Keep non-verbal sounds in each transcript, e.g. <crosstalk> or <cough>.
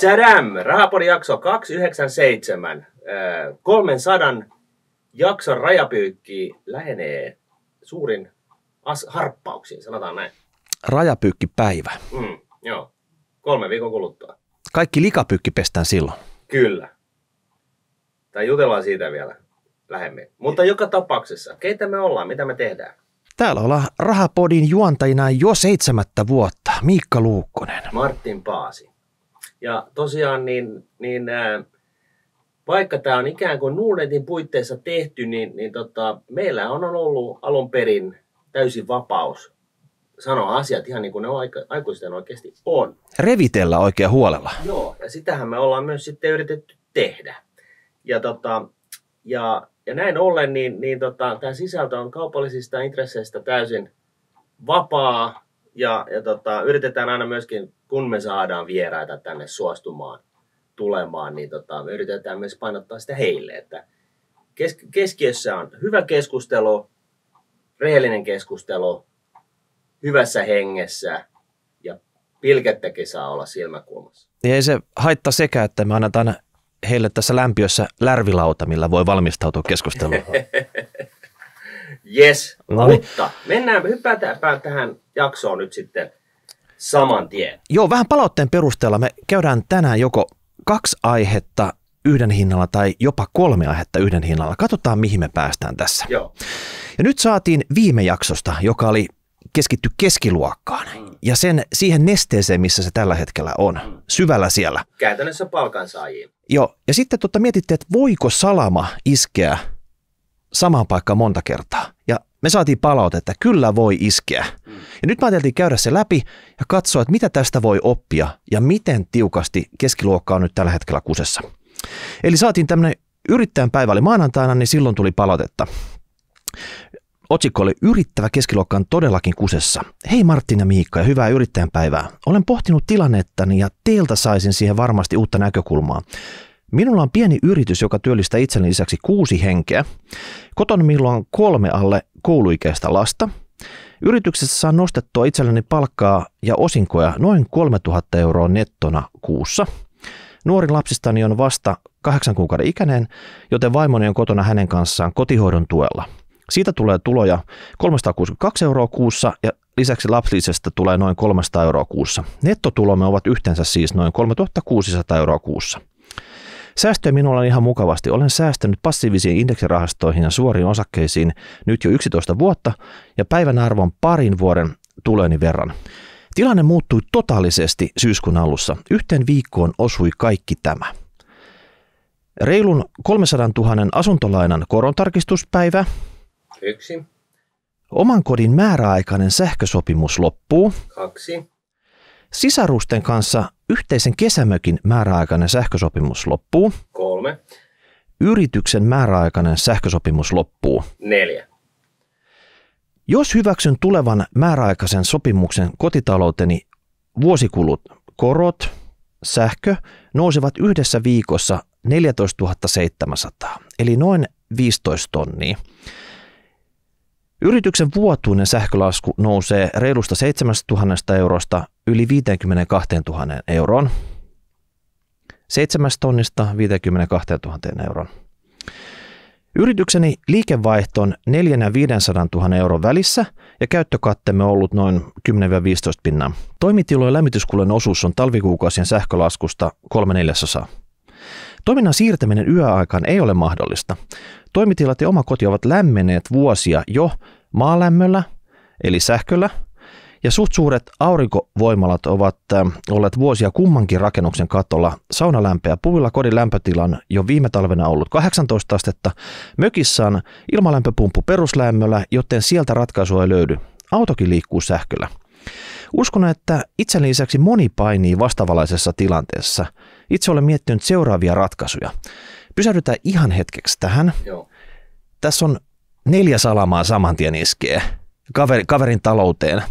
Tadam! Rahapodin jakso 297. Äh, 300 jakson rajapyykki lähenee suurin as- harppauksiin, sanotaan näin. Rajapyykkipäivä. Mm, joo, kolme viikon kuluttua. Kaikki likapyykki pestään silloin. Kyllä. Tai jutellaan siitä vielä lähemmin. Mutta joka tapauksessa, keitä me ollaan, mitä me tehdään? Täällä ollaan Rahapodin juontajina jo seitsemättä vuotta. Miikka Luukkonen. Martin Paasi. Ja tosiaan, niin, niin ää, vaikka tämä on ikään kuin Nuunetin puitteissa tehty, niin, niin tota, meillä on ollut alun perin täysin vapaus sanoa asiat ihan niin kuin ne aika, aikuisten oikeasti on. Revitellä oikein huolella. Joo, ja sitähän me ollaan myös sitten yritetty tehdä. Ja, tota, ja, ja näin ollen, niin, niin tota, tämä sisältö on kaupallisista intresseistä täysin vapaa, ja, ja tota, yritetään aina myöskin, kun me saadaan vieraita tänne suostumaan tulemaan, niin tota, me yritetään myös painottaa sitä heille, että kes, keskiössä on hyvä keskustelu, rehellinen keskustelu, hyvässä hengessä, ja pilkettäkin saa olla silmäkulmassa. Ja ei se haittaa sekä, että me annetaan heille tässä lämpiössä lärvilauta, millä voi valmistautua keskusteluun. <laughs> Yes, No niin. mutta mennään, hypätäänpä tähän jaksoon nyt sitten saman tien. Joo, vähän palautteen perusteella me käydään tänään joko kaksi aihetta yhden hinnalla tai jopa kolme aihetta yhden hinnalla. Katsotaan, mihin me päästään tässä. Joo, Ja nyt saatiin viime jaksosta, joka oli keskitty keskiluokkaan ja sen siihen nesteeseen, missä se tällä hetkellä on, syvällä siellä. käytännössä palkansaajiin. Joo, ja sitten tota mietittiin, että voiko salama iskeä samaan paikkaan monta kertaa. Ja me saatiin palautetta, että kyllä voi iskeä. Ja nyt mä ajateltiin käydä se läpi ja katsoa, että mitä tästä voi oppia ja miten tiukasti keskiluokka on nyt tällä hetkellä kusessa. Eli saatiin tämmöinen yrittäjän päivä oli maanantaina, niin silloin tuli palautetta. Otsikko oli Yrittävä keskiluokka on todellakin kusessa. Hei Martin ja Miikka ja hyvää yrittäjän päivää. Olen pohtinut tilannettani ja teiltä saisin siihen varmasti uutta näkökulmaa. Minulla on pieni yritys, joka työllistää itselleni lisäksi kuusi henkeä. Kotona minulla on kolme alle kouluikäistä lasta. Yrityksessä saan nostettua itselleni palkkaa ja osinkoja noin 3000 euroa nettona kuussa. Nuorin lapsistani on vasta kahdeksan kuukauden ikäinen, joten vaimoni on kotona hänen kanssaan kotihoidon tuella. Siitä tulee tuloja 362 euroa kuussa ja lisäksi lapsilisästä tulee noin 300 euroa kuussa. Nettotulomme ovat yhteensä siis noin 3600 euroa kuussa. Säästöjä minulla on ihan mukavasti. Olen säästänyt passiivisiin indeksirahastoihin ja suoriin osakkeisiin nyt jo 11 vuotta ja päivän arvon parin vuoden tuleni verran. Tilanne muuttui totaalisesti syyskuun alussa. Yhteen viikkoon osui kaikki tämä. Reilun 300 000 asuntolainan korontarkistuspäivä, Yksi, oman kodin määräaikainen sähkösopimus loppuu, kaksi, sisarusten kanssa yhteisen kesämökin määräaikainen sähkösopimus loppuu, kolme, yrityksen määräaikainen sähkösopimus loppuu. neljä. Jos hyväksyn tulevan määräaikaisen sopimuksen kotitalouteni vuosikulut, korot, sähkö nousevat yhdessä viikossa 14 700, eli noin 15 tonnia. Yrityksen vuotuinen sähkölasku nousee reilusta 7 000 eurosta yli 52 000 euroon. 7 tonnista 52 000 euroon. Yritykseni liikevaihto on 4 ja 500 000 euron välissä ja käyttökattemme on ollut noin 10-15 pinnaa. Toimitilojen lämmityskulujen osuus on talvikuukausien sähkölaskusta 3 neljäsosaa. Toiminnan siirtäminen yöaikaan ei ole mahdollista. Toimitilat ja oma koti ovat lämmenneet vuosia jo maalämmöllä, eli sähköllä, ja suht suuret aurinkovoimalat ovat olleet vuosia kummankin rakennuksen katolla. Saunalämpöä puvilla kodin lämpötilan jo viime talvena ollut 18 astetta. Mökissä on ilmalämpöpumppu peruslämmöllä, joten sieltä ratkaisua ei löydy. Autokin liikkuu sähköllä. Uskon, että itseni lisäksi moni painii vastavalaisessa tilanteessa. Itse olen miettinyt seuraavia ratkaisuja. Pysähdytään ihan hetkeksi tähän. Joo. Tässä on neljä salamaa saman tien iskee kaveri, kaverin talouteen.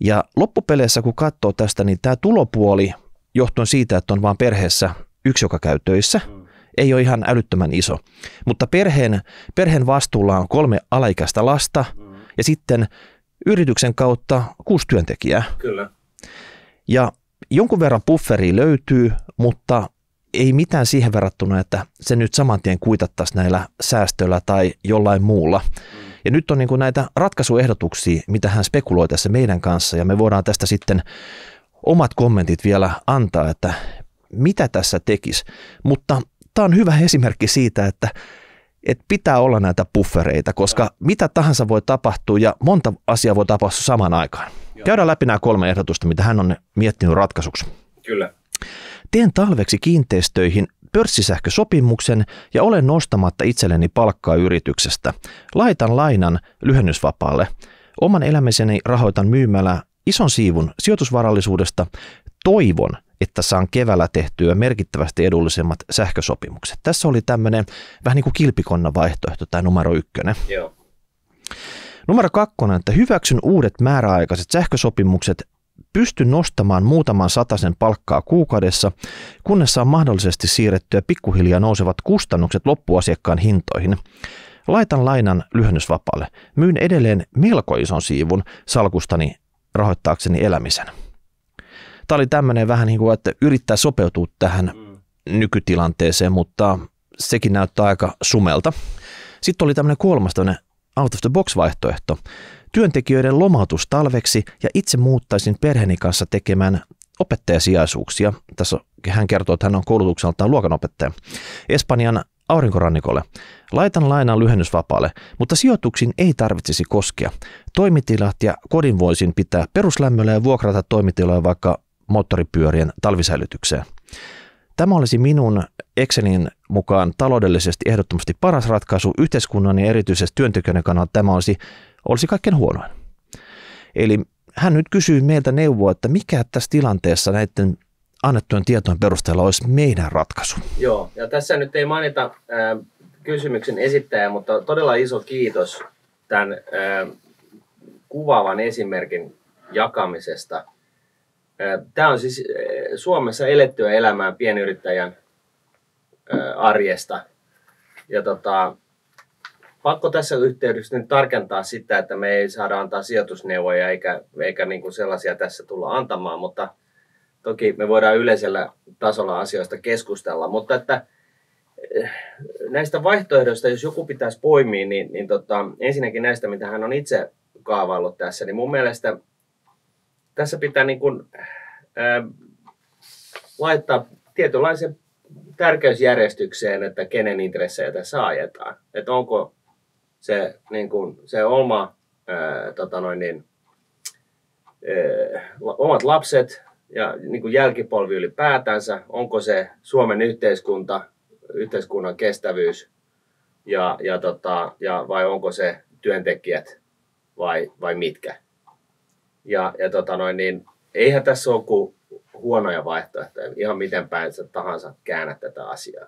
Ja loppupeleissä, kun katsoo tästä, niin tämä tulopuoli, johtuen siitä, että on vain perheessä yksi, joka käy töissä, ei ole ihan älyttömän iso. Mutta perheen, perheen vastuulla on kolme alaikäistä lasta ja sitten yrityksen kautta kuusi työntekijää. Kyllä. Ja jonkun verran bufferi löytyy, mutta ei mitään siihen verrattuna, että se nyt saman tien kuitattaisiin näillä säästöillä tai jollain muulla. Ja nyt on niin kuin näitä ratkaisuehdotuksia, mitä hän spekuloi tässä meidän kanssa, ja me voidaan tästä sitten omat kommentit vielä antaa, että mitä tässä tekisi. Mutta tämä on hyvä esimerkki siitä, että, että pitää olla näitä buffereita, koska mitä tahansa voi tapahtua ja monta asiaa voi tapahtua samaan aikaan. Joo. Käydään läpi nämä kolme ehdotusta, mitä hän on miettinyt ratkaisuksi. Kyllä. Teen talveksi kiinteistöihin pörssisähkösopimuksen ja olen nostamatta itselleni palkkaa yrityksestä. Laitan lainan lyhennysvapaalle. Oman elämiseni rahoitan myymällä ison siivun sijoitusvarallisuudesta. Toivon, että saan keväällä tehtyä merkittävästi edullisemmat sähkösopimukset. Tässä oli tämmöinen vähän niin kuin kilpikonna vaihtoehto, tai numero ykkönen. Joo. Numero kakkonen, että hyväksyn uudet määräaikaiset sähkösopimukset, pystyn nostamaan muutaman sataisen palkkaa kuukaudessa, kunnes saa mahdollisesti siirrettyä pikkuhiljaa nousevat kustannukset loppuasiakkaan hintoihin. Laitan lainan lyhennysvapaalle. Myyn edelleen melko ison siivun salkustani rahoittaakseni elämisen. Tämä oli tämmöinen vähän niin kuin, että yrittää sopeutua tähän mm. nykytilanteeseen, mutta sekin näyttää aika sumelta. Sitten oli tämmöinen kolmas tämmöinen out of the box vaihtoehto. Työntekijöiden lomautus talveksi ja itse muuttaisin perheeni kanssa tekemään opettajasijaisuuksia. Tässä hän kertoo, että hän on koulutukseltaan luokanopettaja. Espanjan aurinkorannikolle. Laitan lainan lyhennysvapaalle, mutta sijoituksiin ei tarvitsisi koskea. Toimitilat ja kodin voisin pitää peruslämmöllä ja vuokrata toimitiloja vaikka moottoripyörien talvisäilytykseen. Tämä olisi minun Excelin mukaan taloudellisesti ehdottomasti paras ratkaisu yhteiskunnan ja erityisesti työntekijöiden kannalta tämä olisi, olisi kaikkein huonoin. Eli hän nyt kysyy meiltä neuvoa, että mikä tässä tilanteessa näiden annettujen tietojen perusteella olisi meidän ratkaisu. Joo, ja tässä nyt ei mainita äh, kysymyksen esittäjää, mutta todella iso kiitos tämän äh, kuvaavan esimerkin jakamisesta. Tämä on siis Suomessa elettyä elämää pienyrittäjän arjesta. Ja tota, pakko tässä yhteydessä nyt tarkentaa sitä, että me ei saada antaa sijoitusneuvoja eikä, eikä niin kuin sellaisia tässä tulla antamaan, mutta toki me voidaan yleisellä tasolla asioista keskustella. Mutta että näistä vaihtoehdoista, jos joku pitäisi poimia, niin, niin tota, ensinnäkin näistä, mitä hän on itse kaavaillut tässä, niin mun mielestä tässä pitää niin kuin, ää, laittaa tietynlaisen tärkeysjärjestykseen, että kenen intressejä tässä ajetaan. Että onko se, niin kuin, se oma, ää, tota noin niin, ää, omat lapset ja niin kuin jälkipolvi ylipäätänsä, onko se Suomen yhteiskunta, yhteiskunnan kestävyys ja, ja, tota, ja vai onko se työntekijät vai, vai mitkä. Ja, ja tota noin, niin, eihän tässä ole kuin huonoja vaihtoehtoja, ihan miten päin tahansa käännät tätä asiaa.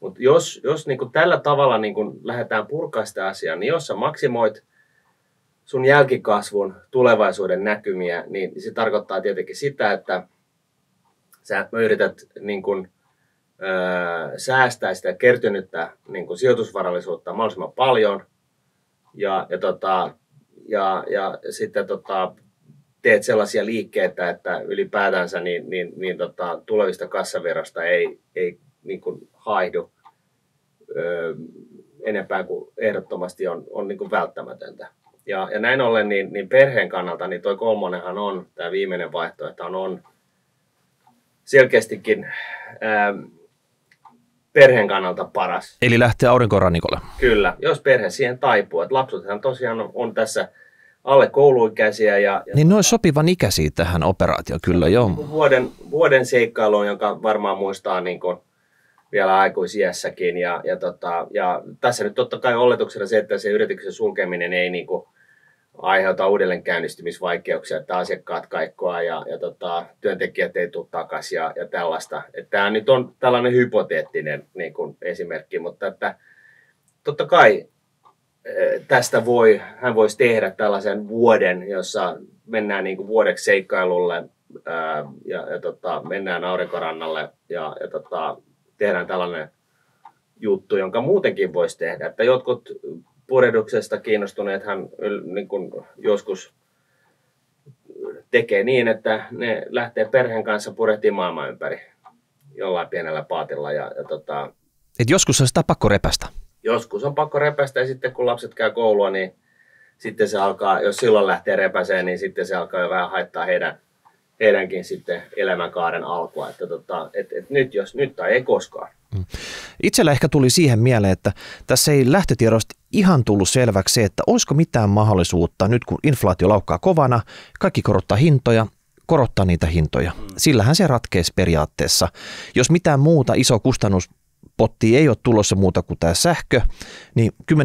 Mutta jos, jos niin tällä tavalla niin lähdetään purkaa sitä asiaa, niin jos sä maksimoit sun jälkikasvun tulevaisuuden näkymiä, niin se tarkoittaa tietenkin sitä, että sä yrität niin öö, säästää sitä kertynyttä niin sijoitusvarallisuutta mahdollisimman paljon. Ja, ja, tota, ja, ja sitten tota, teet sellaisia liikkeitä, että ylipäätänsä niin, niin, niin tota, tulevista kassaverosta ei, ei niin kuin haihdu ö, enempää kuin ehdottomasti on, on niin kuin välttämätöntä. Ja, ja näin ollen niin, niin perheen kannalta niin toi kolmonenhan on, tämä viimeinen vaihtoehto on selkeästikin ää, perheen kannalta paras. Eli lähtee aurinkorannikolle. Kyllä, jos perhe siihen taipuu. Että lapsethan tosiaan on, on tässä alle kouluikäisiä. Ja, ja niin noin sopivan ikäisiä tähän operaatioon, kyllä joo. Vuoden, vuoden seikkailuun, jonka varmaan muistaa niin kuin vielä aikuisiässäkin. Ja, ja, tota, ja tässä nyt totta kai oletuksena se, että se yrityksen sulkeminen ei niin kuin aiheuta uudelleen käynnistymisvaikeuksia, että asiakkaat kaikkoa ja, ja tota, työntekijät ei tule takaisin ja, ja tällaista. Että tämä nyt on tällainen hypoteettinen niin kuin esimerkki, mutta että totta kai tästä voi, hän voisi tehdä tällaisen vuoden, jossa mennään niin kuin vuodeksi seikkailulle ää, ja, ja tota, mennään aurinkorannalle ja, ja tota, tehdään tällainen juttu, jonka muutenkin voisi tehdä. Että jotkut purehduksesta kiinnostuneet hän niin kuin joskus tekee niin, että ne lähtee perheen kanssa purehtimaan maailman ympäri jollain pienellä paatilla. Ja, ja tota, Et joskus on sitä pakko repästä. joskus on pakko repästä ja sitten kun lapset käy koulua, niin sitten se alkaa, jos silloin lähtee repäseen, niin sitten se alkaa jo vähän haittaa heidän, heidänkin sitten elämänkaaren alkua. Että tota, et, et nyt jos nyt tai ei koskaan. Itsellä ehkä tuli siihen mieleen, että tässä ei lähtötiedosta ihan tullut selväksi se, että olisiko mitään mahdollisuutta nyt kun inflaatio laukkaa kovana, kaikki korottaa hintoja, korottaa niitä hintoja. Sillähän se ratkeisi periaatteessa. Jos mitään muuta iso kustannuspotti ei ole tulossa muuta kuin tämä sähkö, niin 10-15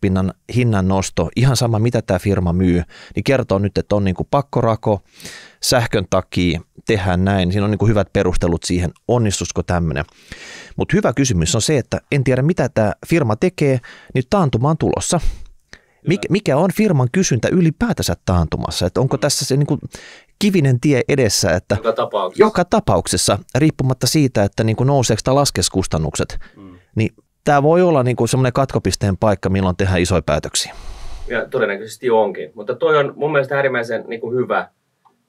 pinnan hinnan nosto, ihan sama mitä tämä firma myy, niin kertoo nyt, että on niin kuin pakkorako, sähkön takia tehdään näin. Siinä on niin kuin hyvät perustelut siihen, onnistusko tämmöinen. Mutta hyvä kysymys on se, että en tiedä mitä tämä firma tekee, niin taantuma on tulossa. Mikä, mikä on firman kysyntä ylipäätänsä taantumassa? Että onko tässä se niin kuin kivinen tie edessä, että Joka tapauksessa. joka tapauksessa, riippumatta siitä, että niin kuin nouseeko tai laskeeko kustannukset, Mm. niin tämä voi olla niin kuin semmoinen katkopisteen paikka, milloin tehdään isoja päätöksiä. Ja todennäköisesti onkin. Mutta toi on mun mielestä äärimmäisen niin kuin hyvä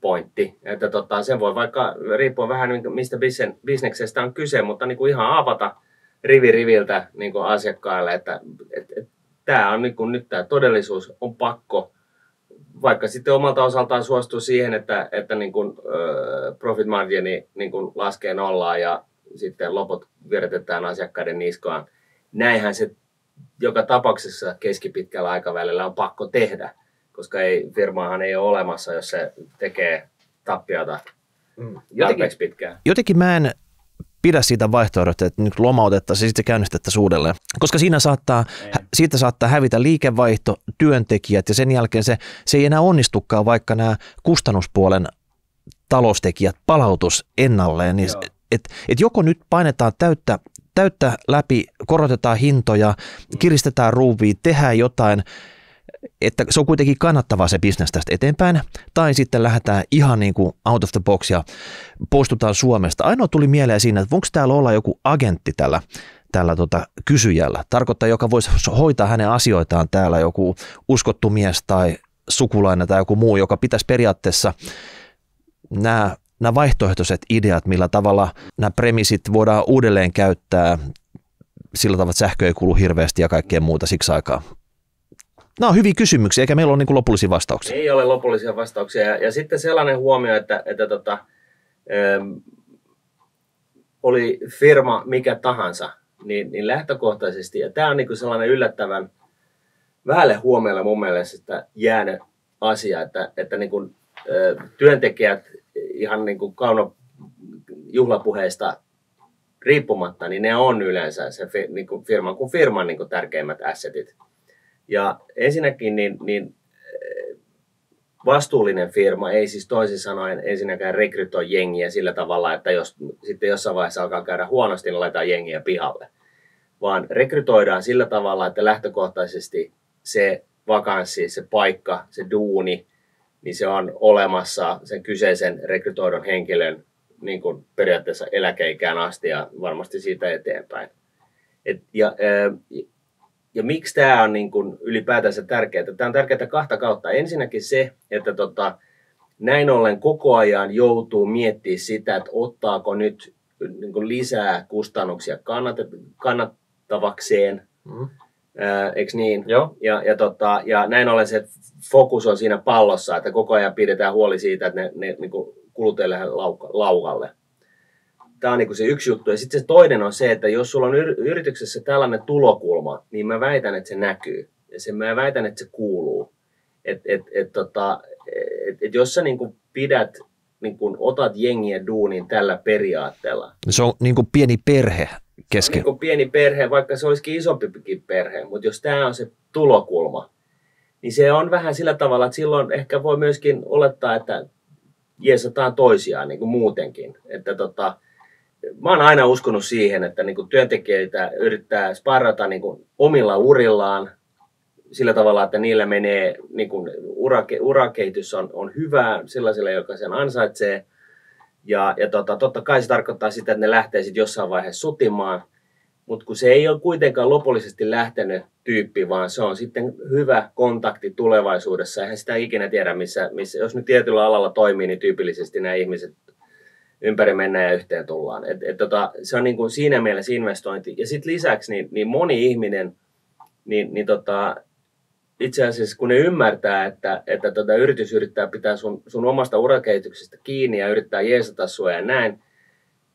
pointti. Että tota, sen voi vaikka riippua vähän niin- mistä bisneksestä on kyse, mutta niin kuin ihan avata rivi riviltä niin kuin asiakkaille, että et, et, tämä on niin kuin, nyt tämä todellisuus on pakko vaikka sitten omalta osaltaan suostuu siihen, että, että niin kuin, ö, profit margini niin kuin laskee nollaan ja sitten loput vieretetään asiakkaiden niskaan. Näinhän se joka tapauksessa keskipitkällä aikavälillä on pakko tehdä, koska ei, firmaahan ei ole olemassa, jos se tekee tappiota tarpeeksi pitkään. Jotenkin mä en pidä siitä vaihtoehdosta, että nyt lomautettaisiin ja sitten käynnistettäisiin uudelleen. Koska siinä saattaa, hä- siitä saattaa hävitä liikevaihto, työntekijät ja sen jälkeen se, se ei enää onnistukaan, vaikka nämä kustannuspuolen taloustekijät palautus ennalleen. Niin Joo. et, et joko nyt painetaan täyttä, täyttä läpi, korotetaan hintoja, kiristetään ruuvia, tehdään jotain, että se on kuitenkin kannattavaa se bisnes tästä eteenpäin, tai sitten lähdetään ihan niin kuin out of the box ja poistutaan Suomesta. Ainoa tuli mieleen siinä, että voiko täällä olla joku agentti tällä, tällä tota kysyjällä, tarkoittaa, joka voisi hoitaa hänen asioitaan täällä, joku uskottu mies tai sukulainen tai joku muu, joka pitäisi periaatteessa nämä, nämä vaihtoehtoiset ideat, millä tavalla nämä premisit voidaan uudelleen käyttää sillä tavalla, että sähkö ei kulu hirveästi ja kaikkea muuta siksi aikaa. Nämä on hyviä kysymyksiä, eikä meillä ole niin lopullisia vastauksia. Ei ole lopullisia vastauksia. Ja, ja sitten sellainen huomio, että, että tota, ähm, oli firma mikä tahansa, niin, niin lähtökohtaisesti, ja tämä on niin sellainen yllättävän vähälle huomiolle mun mielestä jäänyt asia, että, että niin kuin, ö, työntekijät ihan niin kuin kauno juhlapuheista riippumatta, niin ne on yleensä se niin kuin firman kuin firman niin kuin tärkeimmät assetit. Ja ensinnäkin niin, niin eh, vastuullinen firma ei siis toisin sanoen ensinnäkään rekrytoi jengiä sillä tavalla, että jos sitten jossain vaiheessa alkaa käydä huonosti, niin laitetaan jengiä pihalle. Vaan rekrytoidaan sillä tavalla, että lähtökohtaisesti se vakanssi, se paikka, se duuni, niin se on olemassa sen kyseisen rekrytoidun henkilön niin kuin periaatteessa eläkeikään asti ja varmasti siitä eteenpäin. Et, ja, ää, ja miksi tämä on niin kuin ylipäätänsä tärkeää? Tämä on tärkeää kahta kautta. Ensinnäkin se, että tota, näin ollen koko ajan joutuu miettimään sitä, että ottaako nyt niin kuin lisää kustannuksia kannatet- kannattavakseen, Mm. ää, eikö niin? Joo. Ja, ja, tota, ja näin ollen se fokus on siinä pallossa, että koko ajan pidetään huoli siitä, että ne, ne niin kuluttajille lauka, laukalle. Tämä on niin se yksi juttu. Ja sitten se toinen on se, että jos sulla on yr- yrityksessä tällainen tulokulma, niin mä väitän, että se näkyy. Ja se, mä väitän, että se kuuluu. Et, et, et, tota, et, et jos sä niin pidät, niin otat jengiä duuniin tällä periaatteella, Se on niin kuin pieni perhe kesken. niin kuin pieni perhe, vaikka se olisikin isompikin perhe, mutta jos tämä on se tulokulma, niin se on vähän sillä tavalla, että silloin ehkä voi myöskin olettaa, että jeesataan toisiaan niin kuin muutenkin. Että tota, mä oon aina uskonut siihen, että niin työntekijöitä yrittää sparrata niin omilla urillaan sillä tavalla, että niillä menee, niin kuin urake, urakehitys on, on hyvä sellaiselle, joka sen ansaitsee. Ja, ja tota, totta kai se tarkoittaa sitä, että ne lähtee sitten jossain vaiheessa sutimaan. Mutta kun se ei ole kuitenkaan lopullisesti lähtenyt tyyppi, vaan se on sitten hyvä kontakti tulevaisuudessa. Eihän sitä ikinä tiedä, missä, missä jos nyt tietyllä alalla toimii, niin tyypillisesti nämä ihmiset ympäri mennään ja yhteen tullaan. Et, et tota, se on niin kuin siinä mielessä investointi. Ja sitten lisäksi niin, niin moni ihminen, niin, niin tota, itse asiassa kun ne ymmärtää, että, että tota yritys yrittää pitää sun, sun omasta urakehityksestä kiinni ja yrittää jeesata sua ja näin,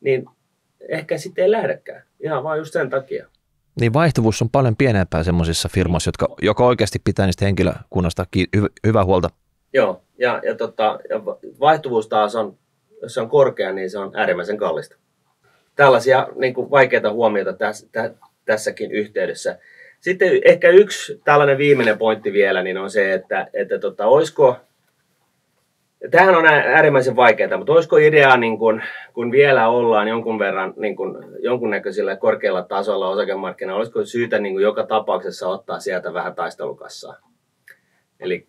niin ehkä sitten ei lähdekään. Ihan vaan just sen takia. Niin vaihtuvuus on paljon pienempää semmoisissa firmoissa, jotka, joka oikeasti pitää niistä henkilökunnasta hy, hyvää huolta. Joo, ja, ja, tota, ja vaihtuvuus taas on, jos se on korkea, niin se on äärimmäisen kallista. Tällaisia niin kuin vaikeita huomioita tässä, tä, tässäkin yhteydessä. Sitten ehkä yksi tällainen viimeinen pointti vielä, niin on se, että, että tota, olisiko Tämähän on äärimmäisen vaikeaa, mutta olisiko idea, niin kun, kun vielä ollaan jonkun verran niin kun, jonkunnäköisellä korkealla tasolla osakemarkkinoilla, olisiko syytä niin joka tapauksessa ottaa sieltä vähän taistelukassaa? Eli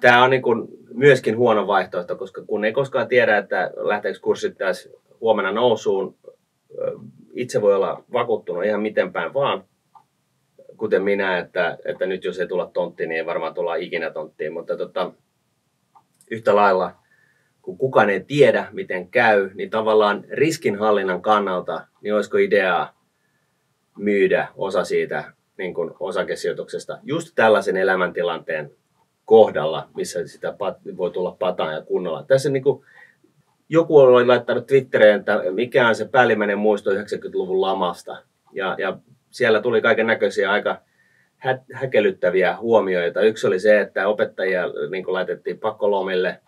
tämä on niin kun myöskin huono vaihtoehto, koska kun ei koskaan tiedä, että lähteekö kurssit tässä huomenna nousuun, itse voi olla vakuuttunut ihan miten päin vaan, kuten minä, että, että nyt jos ei tulla tonttiin, niin ei varmaan tulla ikinä tonttiin, mutta tota, yhtä lailla, kun kukaan ei tiedä, miten käy, niin tavallaan riskinhallinnan kannalta, niin olisiko ideaa myydä osa siitä niin kuin osakesijoituksesta just tällaisen elämäntilanteen kohdalla, missä sitä voi tulla pataan ja kunnolla. Tässä niin kuin joku oli laittanut Twitteriin, että mikä on se päällimmäinen muisto 90-luvun lamasta. Ja, ja siellä tuli kaiken näköisiä aika hä- häkelyttäviä huomioita. Yksi oli se, että opettajia niin laitettiin pakkolomille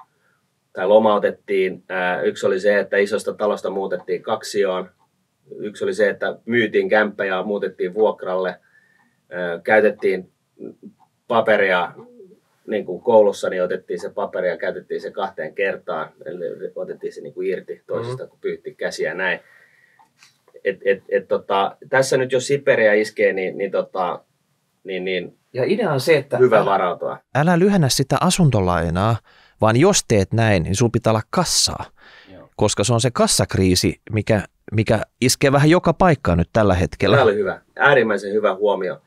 tai lomautettiin. Yksi oli se, että isosta talosta muutettiin kaksioon. Yksi oli se, että myytiin kämppä ja muutettiin vuokralle. Käytettiin paperia niin kuin koulussa, niin otettiin se paperi ja käytettiin se kahteen kertaan. Eli otettiin se niin kuin irti toisesta, mm-hmm. kun pyyhti käsiä näin. Et, et, et, tota, tässä nyt jos Siperia iskee, niin, niin tota, niin, niin ja idea on se, että hyvä älä, varautua. Älä lyhennä sitä asuntolainaa, vaan jos teet näin, niin sulla pitää olla kassaa. Joo. Koska se on se kassakriisi, mikä, mikä iskee vähän joka paikkaan nyt tällä hetkellä. Tämä oli hyvä. Äärimmäisen hyvä huomio.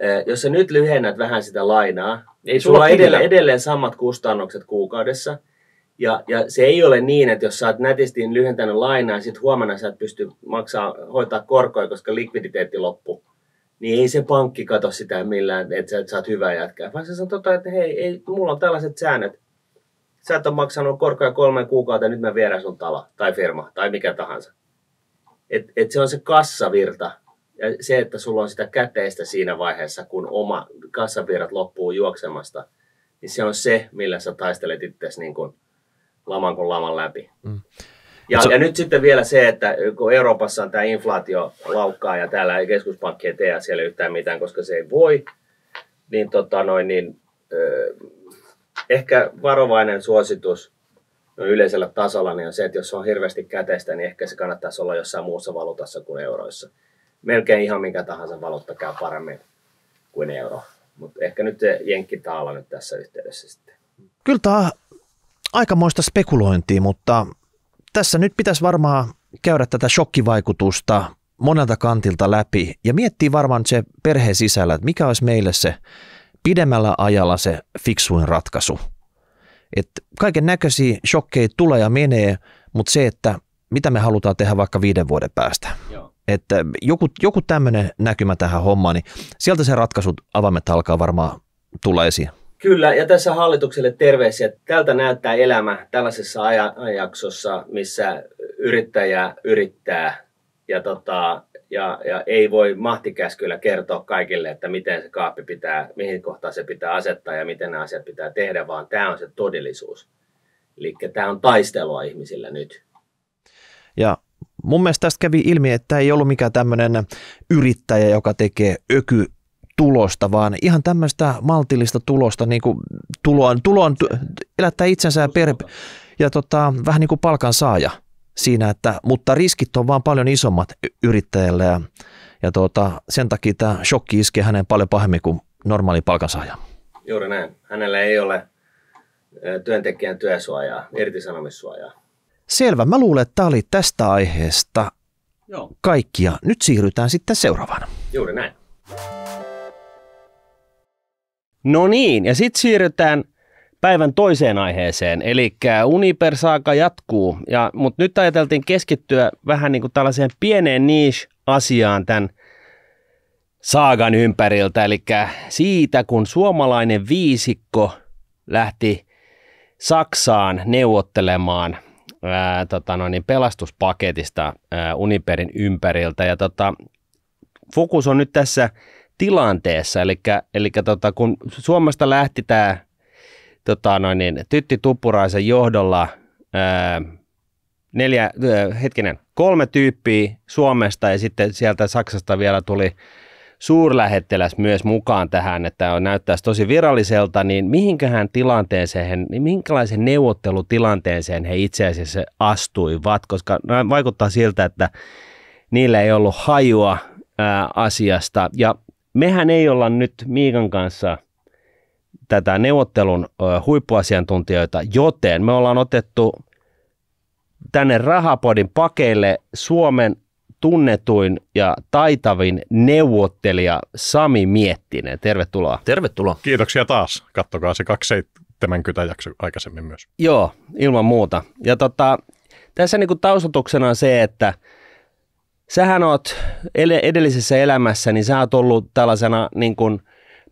Eh, jos sä nyt lyhennät vähän sitä lainaa, ei sulla on edelleen, edelleen samat kustannukset kuukaudessa. Ja, ja se ei ole niin, että jos sä oot nätisti lyhentänyt lainaa, ja sitten huomenna sä et pysty maksaa, hoitaa korkoja, koska likviditeetti loppuu niin ei se pankki kato sitä millään, että sä, että sä oot hyvä jätkä. Vaan se sanoo, tota, että hei, ei, mulla on tällaiset säännöt. Sä et ole maksanut korkoja kolme kuukautta, nyt mä vierän sun talo tai firma tai mikä tahansa. Et, et se on se kassavirta. Ja se, että sulla on sitä käteistä siinä vaiheessa, kun oma kassavirrat loppuu juoksemasta, niin se on se, millä sä taistelet itsesi niin kuin laman kuin laman läpi. Mm. Ja, so, ja nyt sitten vielä se, että kun Euroopassa on tämä inflaatio laukkaa ja täällä ei keskuspankki ei tee siellä yhtään mitään, koska se ei voi, niin, tota noin, niin ö, ehkä varovainen suositus no yleisellä tasolla niin on se, että jos on hirveästi käteistä, niin ehkä se kannattaisi olla jossain muussa valuutassa kuin euroissa. Melkein ihan minkä tahansa valuutta käy paremmin kuin euro. Mutta ehkä nyt se jenkkitaala nyt tässä yhteydessä sitten. Kyllä tämä on aikamoista spekulointia, mutta tässä nyt pitäisi varmaan käydä tätä shokkivaikutusta monelta kantilta läpi ja miettiä varmaan se perheen sisällä, että mikä olisi meille se pidemmällä ajalla se fiksuin ratkaisu. että kaiken näköisiä shokkeja tulee ja menee, mutta se, että mitä me halutaan tehdä vaikka viiden vuoden päästä. Joo. Että joku, joku tämmöinen näkymä tähän hommaan, niin sieltä se ratkaisut avaimet alkaa varmaan tulla esiin. Kyllä, ja tässä hallitukselle terveisiä, että tältä näyttää elämä tällaisessa ajanjaksossa, missä yrittäjä yrittää ja, tota, ja, ja ei voi mahtikäskyllä kertoa kaikille, että miten se kaappi pitää, mihin kohtaan se pitää asettaa ja miten nämä asiat pitää tehdä, vaan tämä on se todellisuus. Eli tämä on taistelua ihmisillä nyt. Ja mun mielestä tästä kävi ilmi, että ei ollut mikään tämmöinen yrittäjä, joka tekee öky tulosta, vaan ihan tämmöistä maltillista tulosta, niin kuin tuloan, tuloan elättää itsensä ja, per, ja tota, vähän niin kuin palkansaaja siinä, että, mutta riskit on vaan paljon isommat yrittäjälle ja, ja tota, sen takia tämä shokki iskee hänen paljon pahemmin kuin normaali palkansaaja. Juuri näin. Hänellä ei ole työntekijän työsuojaa, irtisanomissuojaa. Selvä. Mä luulen, että tämä oli tästä aiheesta Joo. kaikkia. Nyt siirrytään sitten seuraavaan. Juuri näin. No niin, ja sitten siirrytään päivän toiseen aiheeseen, eli Uniper saaka jatkuu, ja, mutta nyt ajateltiin keskittyä vähän niin kuin tällaiseen pieneen niche-asiaan tämän saagan ympäriltä, eli siitä kun suomalainen viisikko lähti Saksaan neuvottelemaan ää, tota noin, niin pelastuspaketista ää, Uniperin ympäriltä, ja tota, fokus on nyt tässä tilanteessa, eli, eli tota, kun Suomesta lähti tämä tota noin, niin, Tytti Tuppuraisen johdolla ää, neljä, ää, hetkinen, kolme tyyppiä Suomesta ja sitten sieltä Saksasta vielä tuli suurlähettiläs myös mukaan tähän, että näyttäisi tosi viralliselta, niin mihinkähän tilanteeseen, niin minkälaisen neuvottelutilanteeseen he itse asiassa astuivat, koska vaikuttaa siltä, että niillä ei ollut hajua ää, asiasta. Ja mehän ei olla nyt Miikan kanssa tätä neuvottelun huippuasiantuntijoita, joten me ollaan otettu tänne Rahapodin pakeille Suomen tunnetuin ja taitavin neuvottelija Sami Miettinen. Tervetuloa. Tervetuloa. Kiitoksia taas. Kattokaa se 270 jakso aikaisemmin myös. Joo, ilman muuta. Ja tota, tässä niin kuin taustatuksena on se, että sähän oot edellisessä elämässä, niin sä oot ollut tällaisena niin kuin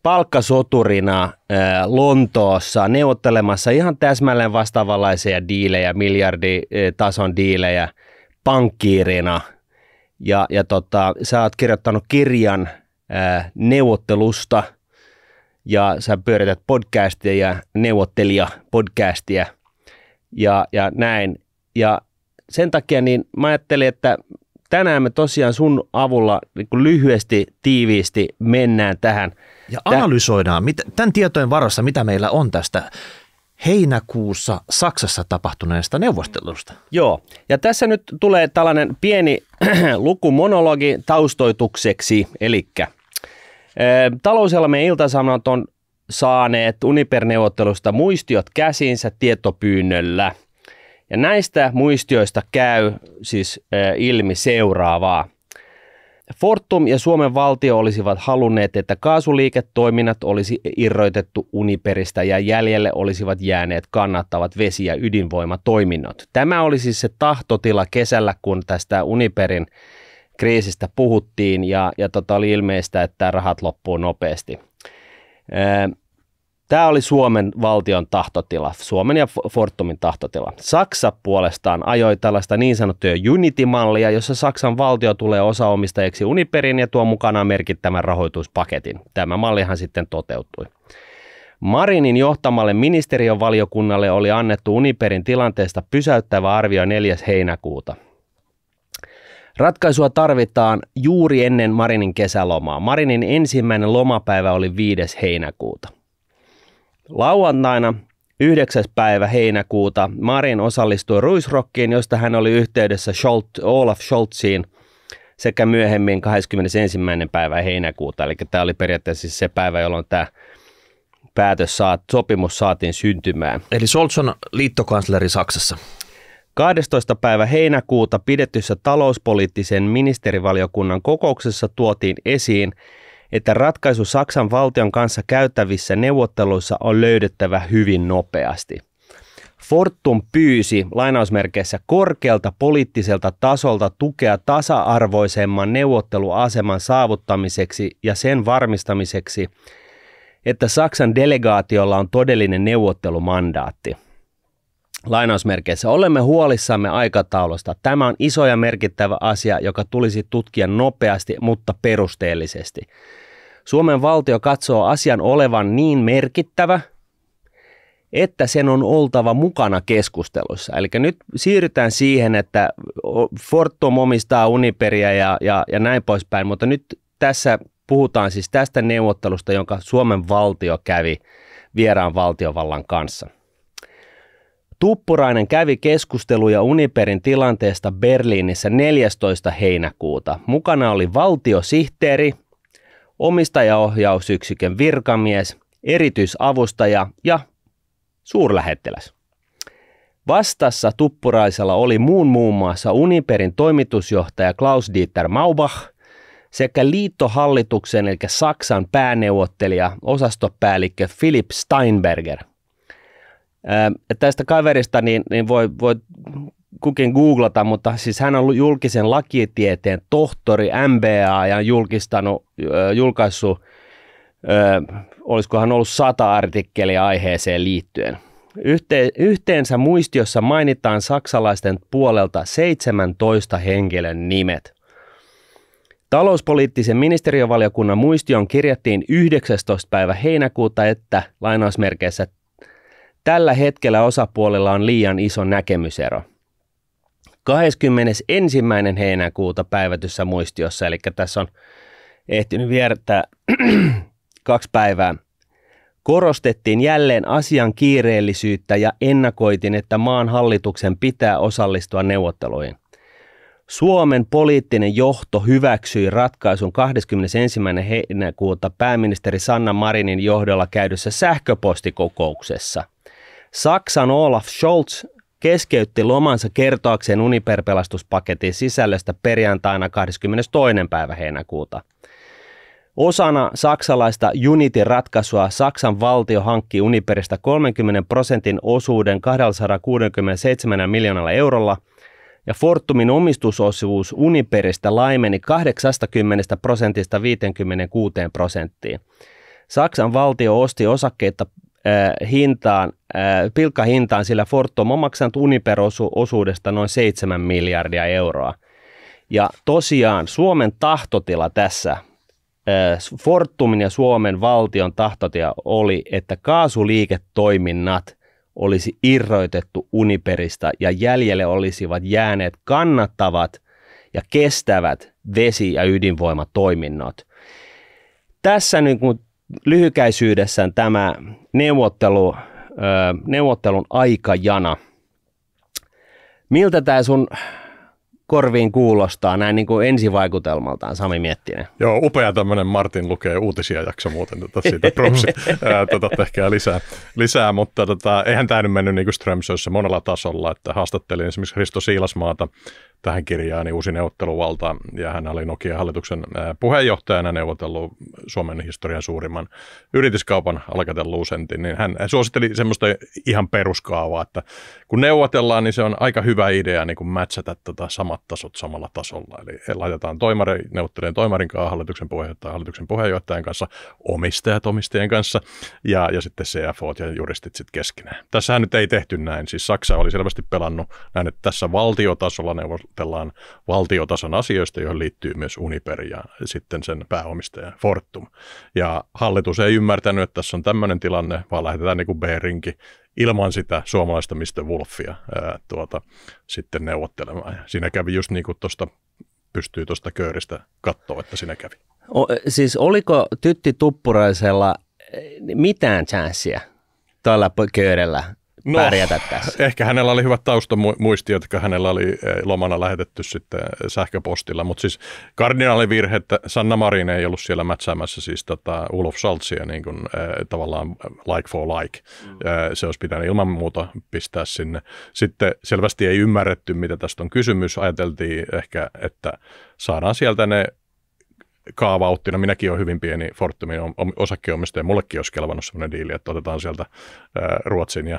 palkkasoturina ää, Lontoossa neuvottelemassa ihan täsmälleen vastaavanlaisia diilejä, miljarditason diilejä pankkiirina – ja, ja tota, sä oot kirjoittanut kirjan ää, neuvottelusta ja sä pyörität podcastia ja neuvottelija podcastia ja, ja näin. Ja sen takia niin mä ajattelin, että tänään me tosiaan sun avulla niin lyhyesti, tiiviisti mennään tähän. Ja analysoidaan mit, tämän tietojen varassa, mitä meillä on tästä heinäkuussa Saksassa tapahtuneesta neuvostelusta. Joo, ja tässä nyt tulee tällainen pieni <clears throat> lukumonologi taustoitukseksi, eli talouselämän iltasanot on saaneet Uniper-neuvottelusta muistiot käsinsä tietopyynnöllä. Ja näistä muistioista käy siis ilmi seuraavaa. Fortum ja Suomen valtio olisivat halunneet, että kaasuliiketoiminnat olisi irroitettu Uniperistä ja jäljelle olisivat jääneet kannattavat vesi- ja ydinvoimatoiminnot. Tämä oli siis se tahtotila kesällä, kun tästä Uniperin kriisistä puhuttiin ja, ja tota oli ilmeistä, että rahat loppuu nopeasti. Tämä oli Suomen valtion tahtotila, Suomen ja Fortumin tahtotila. Saksa puolestaan ajoi tällaista niin sanottuja Unity-mallia, jossa Saksan valtio tulee osaomistajaksi Uniperin ja tuo mukanaan merkittävän rahoituspaketin. Tämä mallihan sitten toteutui. Marinin johtamalle ministeriön valiokunnalle oli annettu Uniperin tilanteesta pysäyttävä arvio 4. heinäkuuta. Ratkaisua tarvitaan juuri ennen Marinin kesälomaa. Marinin ensimmäinen lomapäivä oli 5. heinäkuuta. Lauantaina 9. päivä heinäkuuta Marin osallistui Ruisrockiin, josta hän oli yhteydessä Scholt, Olaf Scholziin sekä myöhemmin 21. päivä heinäkuuta. Eli tämä oli periaatteessa siis se päivä, jolloin tämä päätös saat, sopimus saatiin syntymään. Eli Scholz on liittokansleri Saksassa. 12. päivä heinäkuuta pidetyssä talouspoliittisen ministerivaliokunnan kokouksessa tuotiin esiin, että ratkaisu Saksan valtion kanssa käyttävissä neuvotteluissa on löydettävä hyvin nopeasti. Fortum pyysi lainausmerkeissä korkealta poliittiselta tasolta tukea tasa-arvoisemman neuvotteluaseman saavuttamiseksi ja sen varmistamiseksi, että Saksan delegaatiolla on todellinen neuvottelumandaatti. Lainausmerkeissä olemme huolissamme aikataulusta. Tämä on iso ja merkittävä asia, joka tulisi tutkia nopeasti, mutta perusteellisesti. Suomen valtio katsoo asian olevan niin merkittävä, että sen on oltava mukana keskustelussa. Eli nyt siirrytään siihen, että Fortum omistaa Uniperia ja, ja, ja näin poispäin, mutta nyt tässä puhutaan siis tästä neuvottelusta, jonka Suomen valtio kävi vieraan valtiovallan kanssa. Tuppurainen kävi keskusteluja Uniperin tilanteesta Berliinissä 14. heinäkuuta. Mukana oli valtiosihteeri, omistajaohjausyksikön virkamies, erityisavustaja ja suurlähettiläs. Vastassa Tuppuraisella oli muun muun muassa Uniperin toimitusjohtaja Klaus-Dieter Maubach, sekä liittohallituksen eli Saksan pääneuvottelija, osastopäällikkö Philip Steinberger. Tästä kaverista niin, niin voi, voi kukin googlata, mutta siis hän on julkisen lakitieteen tohtori, MBA ja julkistanut, äh, julkaissut, äh, olisikohan ollut sata artikkelia aiheeseen liittyen. Yhte, yhteensä muistiossa mainitaan saksalaisten puolelta 17 henkilön nimet. Talouspoliittisen ministeriövaliokunnan muistioon kirjattiin 19. päivä heinäkuuta, että lainausmerkeissä tällä hetkellä osapuolella on liian iso näkemysero – 21. heinäkuuta päivätyssä muistiossa, eli tässä on ehtinyt viertää <clears throat> kaksi päivää. Korostettiin jälleen asian kiireellisyyttä ja ennakoitin, että maan hallituksen pitää osallistua neuvotteluihin. Suomen poliittinen johto hyväksyi ratkaisun 21. heinäkuuta pääministeri Sanna Marinin johdolla käydyssä sähköpostikokouksessa. Saksan Olaf Scholz keskeytti lomansa kertoakseen Uniper-pelastuspaketin sisällöstä perjantaina 22. päivä heinäkuuta. Osana saksalaista Unitin ratkaisua Saksan valtio hankki Uniperistä 30 prosentin osuuden 267 miljoonalla eurolla ja Fortumin omistusosuus Uniperistä laimeni 80 prosentista 56 prosenttiin. Saksan valtio osti osakkeita äh, hintaan, äh, pilkkahintaan, sillä Fortum on maksanut Uniper-osuudesta noin 7 miljardia euroa. Ja tosiaan Suomen tahtotila tässä, äh, Fortumin ja Suomen valtion tahtotila oli, että kaasuliiketoiminnat olisi irroitettu Uniperista ja jäljelle olisivat jääneet kannattavat ja kestävät vesi- ja ydinvoimatoiminnot. Tässä niin kun lyhykäisyydessään tämä neuvottelu, neuvottelun aikajana. Miltä tämä sun korviin kuulostaa näin niin kuin ensivaikutelmaltaan, Sami Miettinen? Joo, upea tämmöinen Martin lukee uutisia jakso muuten, tota siitä propsit, <laughs> tota, tehkää lisää, lisää mutta tota, eihän tämä nyt mennyt niin kuin Strömsössä monella tasolla, että haastattelin esimerkiksi Risto Siilasmaata, tähän kirjaan niin uusi neuvotteluvalta, ja hän oli Nokia-hallituksen puheenjohtajana neuvotellut Suomen historian suurimman yrityskaupan Alcatel Lucentin, niin hän suositteli semmoista ihan peruskaavaa, että kun neuvotellaan, niin se on aika hyvä idea niin kuin matchata tota samat tasot samalla tasolla. Eli laitetaan toimari, neuvotteleen toimarin kanssa, hallituksen puheenjohtajan, hallituksen puheenjohtajan kanssa, omistajat omistajien kanssa, ja, ja sitten CFO ja juristit sitten keskenään. Tässähän nyt ei tehty näin, siis Saksa oli selvästi pelannut näin, että tässä valtiotasolla neuvotellaan valtiotason asioista, joihin liittyy myös Uniper ja sitten sen pääomistaja Fortum. Ja hallitus ei ymmärtänyt, että tässä on tämmöinen tilanne, vaan lähetetään niin kuin B-rinki ilman sitä suomalaista Mr. Wolfia ää, tuota, sitten neuvottelemaan. Ja siinä kävi just niin kuin tuosta pystyy tuosta kööristä katsoa, että siinä kävi. O, siis oliko Tytti Tuppuraisella mitään chanssiä tällä köydellä no, pärjätä tässä. Ehkä hänellä oli hyvät taustamuistiot, jotka hänellä oli eh, lomana lähetetty sitten sähköpostilla, mutta siis kardinaalivirhe, että Sanna Marin ei ollut siellä mätsäämässä siis tota Ulof Scholzia niin kuin, äh, tavallaan like for like. Mm. Äh, se olisi pitänyt ilman muuta pistää sinne. Sitten selvästi ei ymmärretty, mitä tästä on kysymys. Ajateltiin ehkä, että saadaan sieltä ne kaavauttina. Minäkin olen hyvin pieni Fortumin osakkeenomistaja. Mullekin olisi kelvannut sellainen diili, että otetaan sieltä Ruotsin ja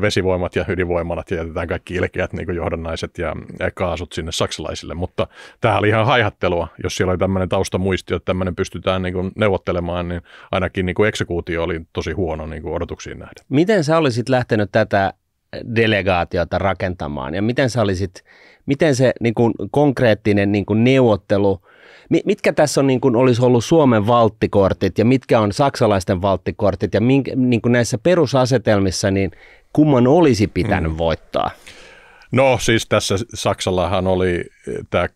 vesivoimat ja ydinvoimalat ja jätetään kaikki ilkeät niin johdannaiset ja kaasut sinne saksalaisille. Mutta tämä oli ihan haihattelua. Jos siellä oli tämmöinen taustamuisti, että tämmöinen pystytään niin kuin neuvottelemaan, niin ainakin niin kuin eksekuutio oli tosi huono niin kuin odotuksiin nähden. Miten sä olisit lähtenyt tätä delegaatiota rakentamaan ja miten sä olisit, miten se niin kuin konkreettinen niin kuin neuvottelu – mitkä tässä on niin kuin olisi ollut Suomen valttikortit ja mitkä on saksalaisten valttikortit ja minkä, niin kuin näissä perusasetelmissa, niin kumman olisi pitänyt mm. voittaa? No siis tässä Saksallahan oli eh, tämä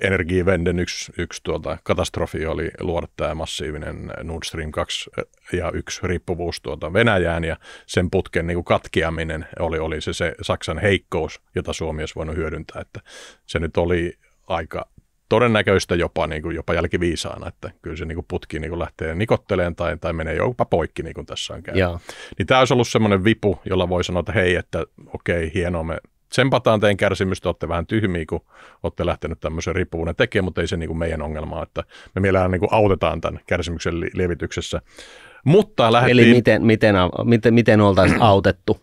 Energiewenden yksi, yksi tuota, katastrofi oli luoda tämä massiivinen Nord Stream 2 ja 1 riippuvuus tuota Venäjään ja sen putken niin kuin katkeaminen oli, oli se, se Saksan heikkous, jota Suomi olisi voinut hyödyntää. Että se nyt oli aika todennäköistä jopa, niin kuin, jopa jälkiviisaana, että kyllä se niin kuin putki niin kuin lähtee nikotteleen tai, tai menee jopa poikki, niin kuin tässä on käynyt. Niin tämä olisi ollut semmoinen vipu, jolla voi sanoa, että hei, että okei, hienoa, me tsempataan teidän kärsimystä, olette vähän tyhmiä, kun olette lähtenyt tämmöisen riippuvuuden tekemään, mutta ei se niin kuin meidän ongelma, että me mielellään niin kuin autetaan tämän kärsimyksen lievityksessä. Mutta lähdettiin... Eli miten, miten, miten, miten oltaisiin autettu?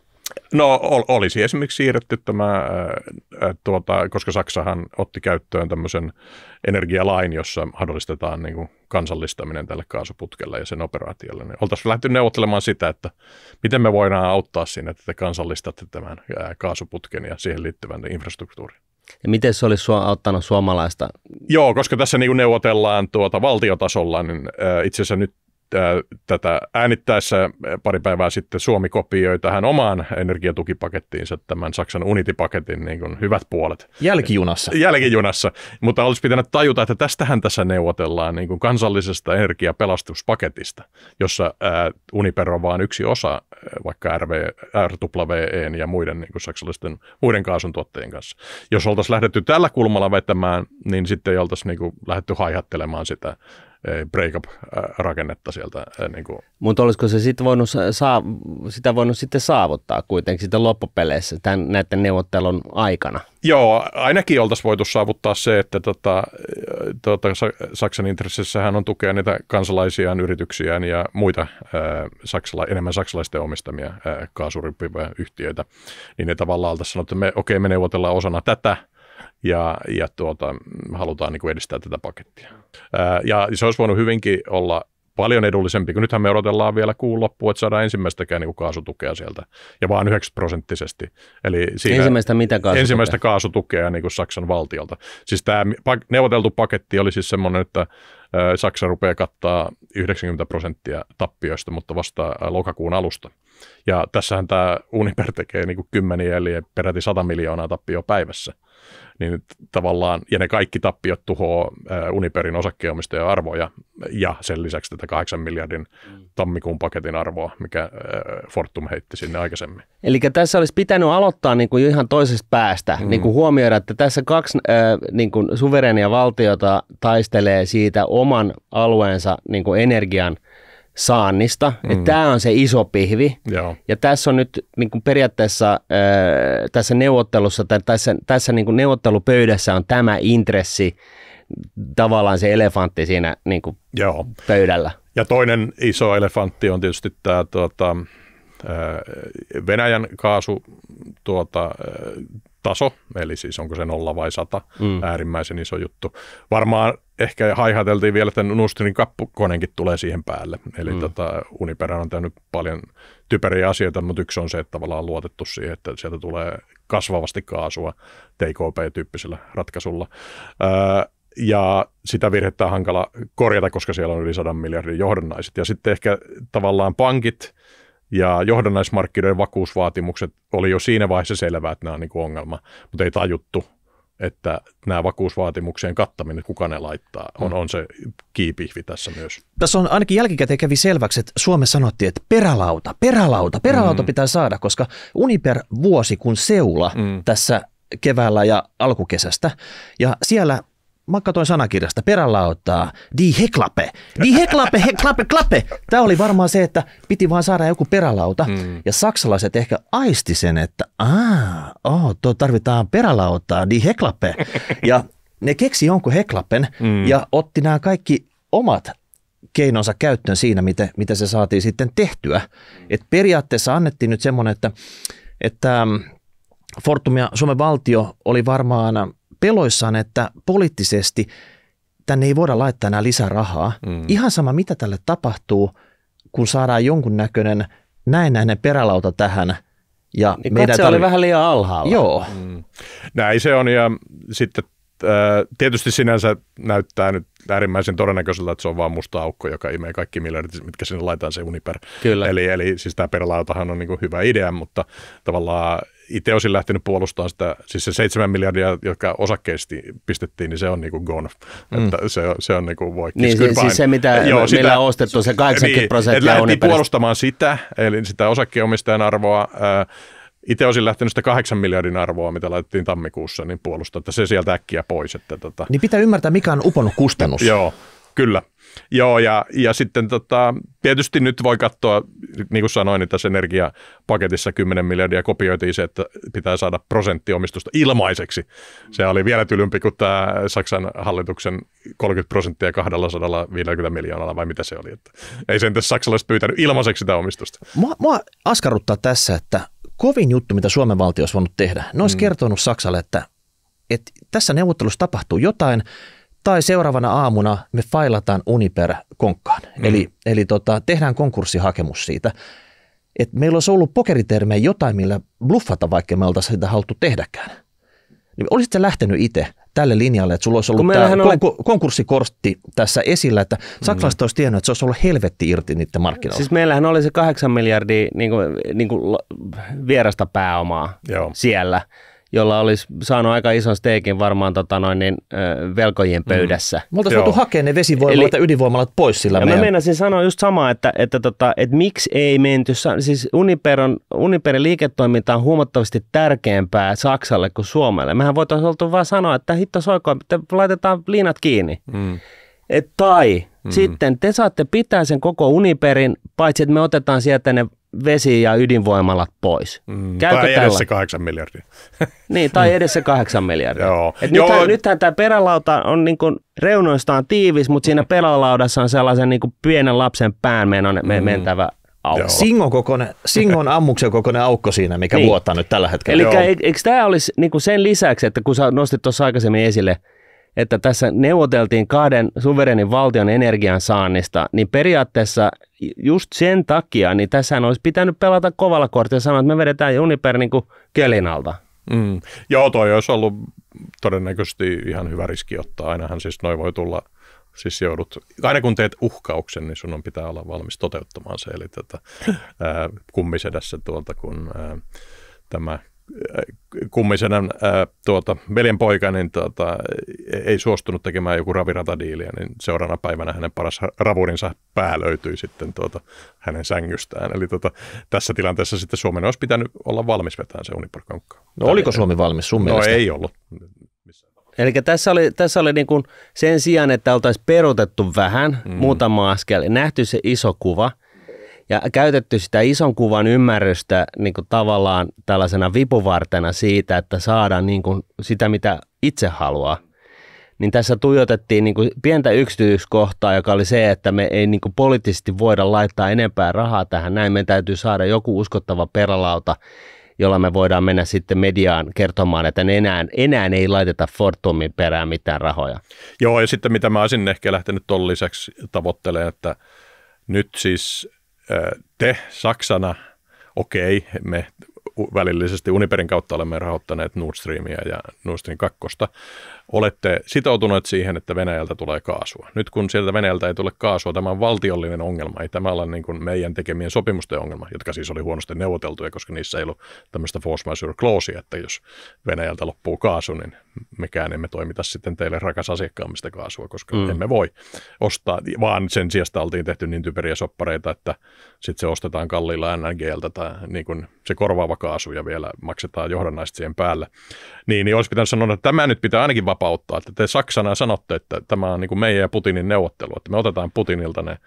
No olisi esimerkiksi siirretty tämä, ää, tuota, koska Saksahan otti käyttöön tämmöisen energialain, jossa mahdollistetaan niin kuin kansallistaminen tälle kaasuputkelle ja sen operaatiolle. Niin oltaisiin lähdetty neuvottelemaan sitä, että miten me voidaan auttaa siinä, että te kansallistatte tämän kaasuputken ja siihen liittyvän infrastruktuurin. Ja miten se olisi auttanut suomalaista? Joo, koska tässä niin neuvotellaan tuota valtiotasolla, niin itse asiassa nyt tätä äänittäessä pari päivää sitten Suomi kopioi tähän omaan energiatukipakettiinsa tämän Saksan Unity-paketin niin kuin hyvät puolet. Jälkijunassa. Jälkijunassa, mutta olisi pitänyt tajuta, että tästähän tässä neuvotellaan niin kuin kansallisesta energiapelastuspaketista, jossa ää, Uniper on vain yksi osa vaikka RV, RWE ja muiden niin kuin saksalaisten muiden kaasun tuottajien kanssa. Jos oltaisiin lähdetty tällä kulmalla vetämään, niin sitten ei oltaisi niin kuin lähdetty haihattelemaan sitä break-up-rakennetta sieltä. Niin kuin. Mutta olisiko se sit voinut saa, sitä voinut sitten saavuttaa kuitenkin sitten loppupeleissä tämän, näiden neuvottelun aikana? Joo, ainakin oltaisiin voitu saavuttaa se, että tota, tota, Saksan intressissähän on tukea niitä kansalaisiaan, yrityksiään ja muita ää, saksala, enemmän saksalaisten omistamia ää, yhtiöitä, niin ne tavallaan oltaisiin sanottu, että me, okei, me neuvotellaan osana tätä, ja, ja tuota, halutaan niin kuin edistää tätä pakettia. Ää, ja se olisi voinut hyvinkin olla paljon edullisempi, kun nythän me odotellaan vielä kuun loppuun, että saadaan ensimmäistäkään niin kaasutukea sieltä, ja vaan 9 prosenttisesti. Eli siinä ensimmäistä mitä kaasutukea? Ensimmäistä kaasutukea niin kuin Saksan valtiolta. Siis tämä neuvoteltu paketti oli siis semmoinen, että Saksa rupeaa kattaa 90 prosenttia tappioista, mutta vasta lokakuun alusta. Ja tässähän tämä Uniper tekee niin kuin kymmeniä, eli peräti 100 miljoonaa tappioa päivässä niin tavallaan, ja ne kaikki tappiot tuhoaa Uniperin osakkeenomistajan arvoja ja sen lisäksi tätä 8 miljardin mm. tammikuun paketin arvoa, mikä Fortum heitti sinne aikaisemmin. Eli tässä olisi pitänyt aloittaa niin kuin ihan toisesta päästä, mm. niin kuin huomioida, että tässä kaksi äh, niin kuin suverenia valtiota taistelee siitä oman alueensa niin kuin energian – saannista. Mm. Tämä on se iso pihvi. Joo. Ja tässä on nyt niin kuin periaatteessa äh, tässä neuvottelussa tai tässä, tässä niin kuin neuvottelupöydässä on tämä intressi, tavallaan se elefantti siinä niin kuin Joo. pöydällä. Ja toinen iso elefantti on tietysti tämä tuota, Venäjän kaasu tuota, taso, eli siis onko se nolla vai sata, mm. äärimmäisen iso juttu. Varmaan ehkä haihateltiin vielä, että Nustrin kappukoneenkin tulee siihen päälle. Eli mm. tota, Uniper on tehnyt paljon typeriä asioita, mutta yksi on se, että tavallaan on luotettu siihen, että sieltä tulee kasvavasti kaasua TKP-tyyppisellä ratkaisulla. Öö, ja sitä virhettä on hankala korjata, koska siellä on yli 100 miljardin johdannaiset. Ja sitten ehkä tavallaan pankit ja johdannaismarkkinoiden vakuusvaatimukset oli jo siinä vaiheessa selvää, että nämä on niin kuin ongelma, mutta ei tajuttu, että nämä vakuusvaatimuksien kattaminen, kuka ne laittaa, on, mm. on se kiipihvi tässä myös. Tässä on ainakin jälkikäteen kävi selväksi, että Suomessa sanottiin, että perälauta, perälauta, perälauta mm. pitää saada, koska Uniper vuosi kun seula mm. tässä keväällä ja alkukesästä. Ja siellä mä katsoin sanakirjasta, perälautaa, di heklape, di heklape, heklape, klape. Tämä oli varmaan se, että piti vaan saada joku perälauta. Mm. Ja saksalaiset ehkä aisti sen, että aah, oh, tuo tarvitaan perälautaa, di heklape. Ja ne keksi jonkun heklapen mm. ja otti nämä kaikki omat keinonsa käyttöön siinä, miten, miten se saatiin sitten tehtyä. Et periaatteessa annettiin nyt semmoinen, että, että Fortum ja Suomen valtio oli varmaan peloissaan, että poliittisesti tänne ei voida laittaa enää lisää rahaa. Mm. Ihan sama, mitä tälle tapahtuu, kun saadaan jonkunnäköinen näennäinen perälauta tähän. Ja niin meidän tarvi... oli vähän liian alhaalla. Joo. Mm. Näin se on ja sitten äh, tietysti sinänsä näyttää nyt äärimmäisen todennäköiseltä, että se on vaan musta aukko, joka imee kaikki miljardit, mitkä sinne laitetaan se Uniper. Kyllä. Eli, eli siis tämä perälautahan on niin hyvä idea, mutta tavallaan itse olisin lähtenyt puolustamaan sitä, siis se 7 miljardia, jotka osakkeesti pistettiin, niin se on niin kuin gone. Mm. Että se, se on niin kuin voi Niin se, siis se, mitä, Joo, sitä, millä on ostettu se 80 niin, prosenttia lähdettiin puolustamaan sitä, eli sitä osakkeenomistajan arvoa, itse olisin lähtenyt sitä 8 miljardin arvoa, mitä laitettiin tammikuussa, niin puolustaa, että se sieltä äkkiä pois. Että tota. Niin pitää ymmärtää, mikä on uponnut kustannus. Joo. Kyllä. Joo, ja, ja sitten tota, tietysti nyt voi katsoa, niin kuin sanoin, niin tässä energiapaketissa 10 miljardia kopioitiin se, että pitää saada prosenttiomistusta ilmaiseksi. Se oli vielä tylympi kuin tämä Saksan hallituksen 30 prosenttia 250 miljoonalla, vai mitä se oli. Että ei sen tässä saksalaiset pyytänyt ilmaiseksi sitä omistusta. Mua, mua askarruttaa tässä, että kovin juttu, mitä Suomen valtio olisi voinut tehdä, ne olisi mm. kertonut Saksalle, että, että tässä neuvottelussa tapahtuu jotain, tai seuraavana aamuna me failataan Uniper konkkaan. Mm. Eli, eli tota, tehdään konkurssihakemus siitä. Et meillä olisi ollut pokeritermejä jotain, millä bluffata, vaikka me oltaisiin sitä haluttu tehdäkään. Niin olisit sä lähtenyt itse tälle linjalle, että sulla olisi ollut tämä oli... konku- konkurssikortti tässä esillä, että saksalaiset mm. olisi tiennyt, että se olisi ollut helvetti irti niiden markkinoilla. Siis meillähän oli se kahdeksan miljardia niin kuin, niin kuin vierasta pääomaa Joo. siellä jolla olisi saanut aika ison steekin varmaan tota noin, niin, velkojien mm. pöydässä. Mm. Me oltaisiin voitu hakea ne vesivoimalat ja ydinvoimalat pois sillä ja meidän... Mä meinasin sanoa just samaa, että, että, tota, että miksi ei menty, siis Uniper on, Uniperin liiketoiminta on huomattavasti tärkeämpää Saksalle kuin Suomelle. Mehän voitaisiin oltu vaan sanoa, että hitto soiko, että laitetaan liinat kiinni. Mm. Et, tai mm. sitten te saatte pitää sen koko Uniperin, paitsi että me otetaan sieltä ne vesi- ja ydinvoimalat pois. Mm, tai edes se kahdeksan miljardia. <laughs> niin, tai edes se kahdeksan miljardia. Joo. Et Joo. Nythän, nythän tämä perälauta on niin kuin reunoistaan tiivis, mutta siinä perälaudassa on sellaisen niin kuin pienen lapsen pään mm. mentävä aukko. Singon, kokoinen, Singon <laughs> ammuksen kokoinen aukko siinä, mikä niin. vuotaa nyt tällä hetkellä. Eli eikö tämä olisi niin kuin sen lisäksi, että kun sä nostit tuossa aikaisemmin esille – että tässä neuvoteltiin kahden suverenin valtion energiansaannista, niin periaatteessa just sen takia, niin tässä olisi pitänyt pelata kovalla kortilla ja sanoa, että me vedetään Uniper niin kuin kelin alta. Mm. Joo, toi olisi ollut todennäköisesti ihan hyvä riski ottaa. Ainahan siis noin voi tulla, siis joudut, aina kun teet uhkauksen, niin sun on pitää olla valmis toteuttamaan se. Eli tätä, ää, kummisedässä tuolta, kun ää, tämä kummisena ää, tuota, veljen poika niin tuota, ei suostunut tekemään joku raviratadiiliä, niin seuraavana päivänä hänen paras ravurinsa pää löytyi sitten tuota, hänen sängystään. Eli tuota, tässä tilanteessa sitten Suomen olisi pitänyt olla valmis vetämään se uniparkonkka. No oliko Suomi valmis sun no, mielestä? ei ollut. Eli tässä oli, tässä oli niin kuin sen sijaan, että oltaisiin perutettu vähän, mm. muutama askel, nähty se iso kuva – ja käytetty sitä ison kuvan ymmärrystä niin kuin tavallaan tällaisena vipuvartena siitä, että saadaan niin kuin sitä, mitä itse haluaa. Niin tässä tuijotettiin niin kuin pientä yksityiskohtaa, joka oli se, että me ei niin kuin poliittisesti voida laittaa enempää rahaa tähän. Näin meidän täytyy saada joku uskottava perälauta, jolla me voidaan mennä sitten mediaan kertomaan, että enää, enää ei laiteta Fortumin perään mitään rahoja. Joo, ja sitten mitä mä olisin ehkä lähtenyt tuon lisäksi tavoittelemaan, että nyt siis te Saksana, okei, me välillisesti Uniperin kautta olemme rahoittaneet Nord Streamia ja Nord Stream 2, olette sitoutuneet siihen, että Venäjältä tulee kaasua. Nyt kun sieltä Venäjältä ei tule kaasua, tämä on valtiollinen ongelma, ei tämä ole niin kuin meidän tekemien sopimusten ongelma, jotka siis oli huonosti neuvoteltuja, koska niissä ei ollut tämmöistä force majeure clausea, että jos Venäjältä loppuu kaasu, niin mekään emme toimita sitten teille rakas asiakkaammista kaasua, koska mm. emme voi ostaa, vaan sen sijasta oltiin tehty niin typeriä soppareita, että sitten se ostetaan kalliilla NGLtä tai niin kuin se korvaava kaasu ja vielä maksetaan johdannaiset siihen päälle. Niin, niin olisi pitänyt sanoa, että tämä nyt pitää ainakin vapauttaa, että te Saksana sanotte, että tämä on niin kuin meidän ja Putinin neuvottelu, että me otetaan Putinilta ne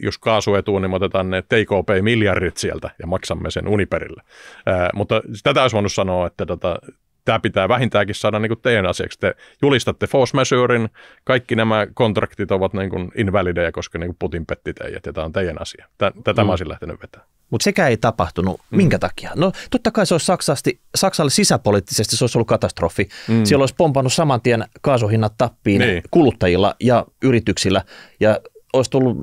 jos kaasu etuu, niin me otetaan ne TKP-miljardit sieltä ja maksamme sen Uniperille. Ää, mutta tätä olisi voinut sanoa, että tota, tämä pitää vähintäänkin saada niin kuin teidän asiaksi. Te julistatte force majeurin, kaikki nämä kontraktit ovat niin kuin invalideja, koska niin kuin Putin petti teidät ja tämä on teidän asia. Tätä mm. mä olisin lähtenyt vetämään. Mutta sekä ei tapahtunut. Mm. Minkä takia? No totta kai se olisi Saksasti, Saksalle sisäpoliittisesti se olisi ollut katastrofi. Mm. Siellä olisi pompannut saman tien kaasuhinnat tappiin niin. kuluttajilla ja yrityksillä ja olisi tullut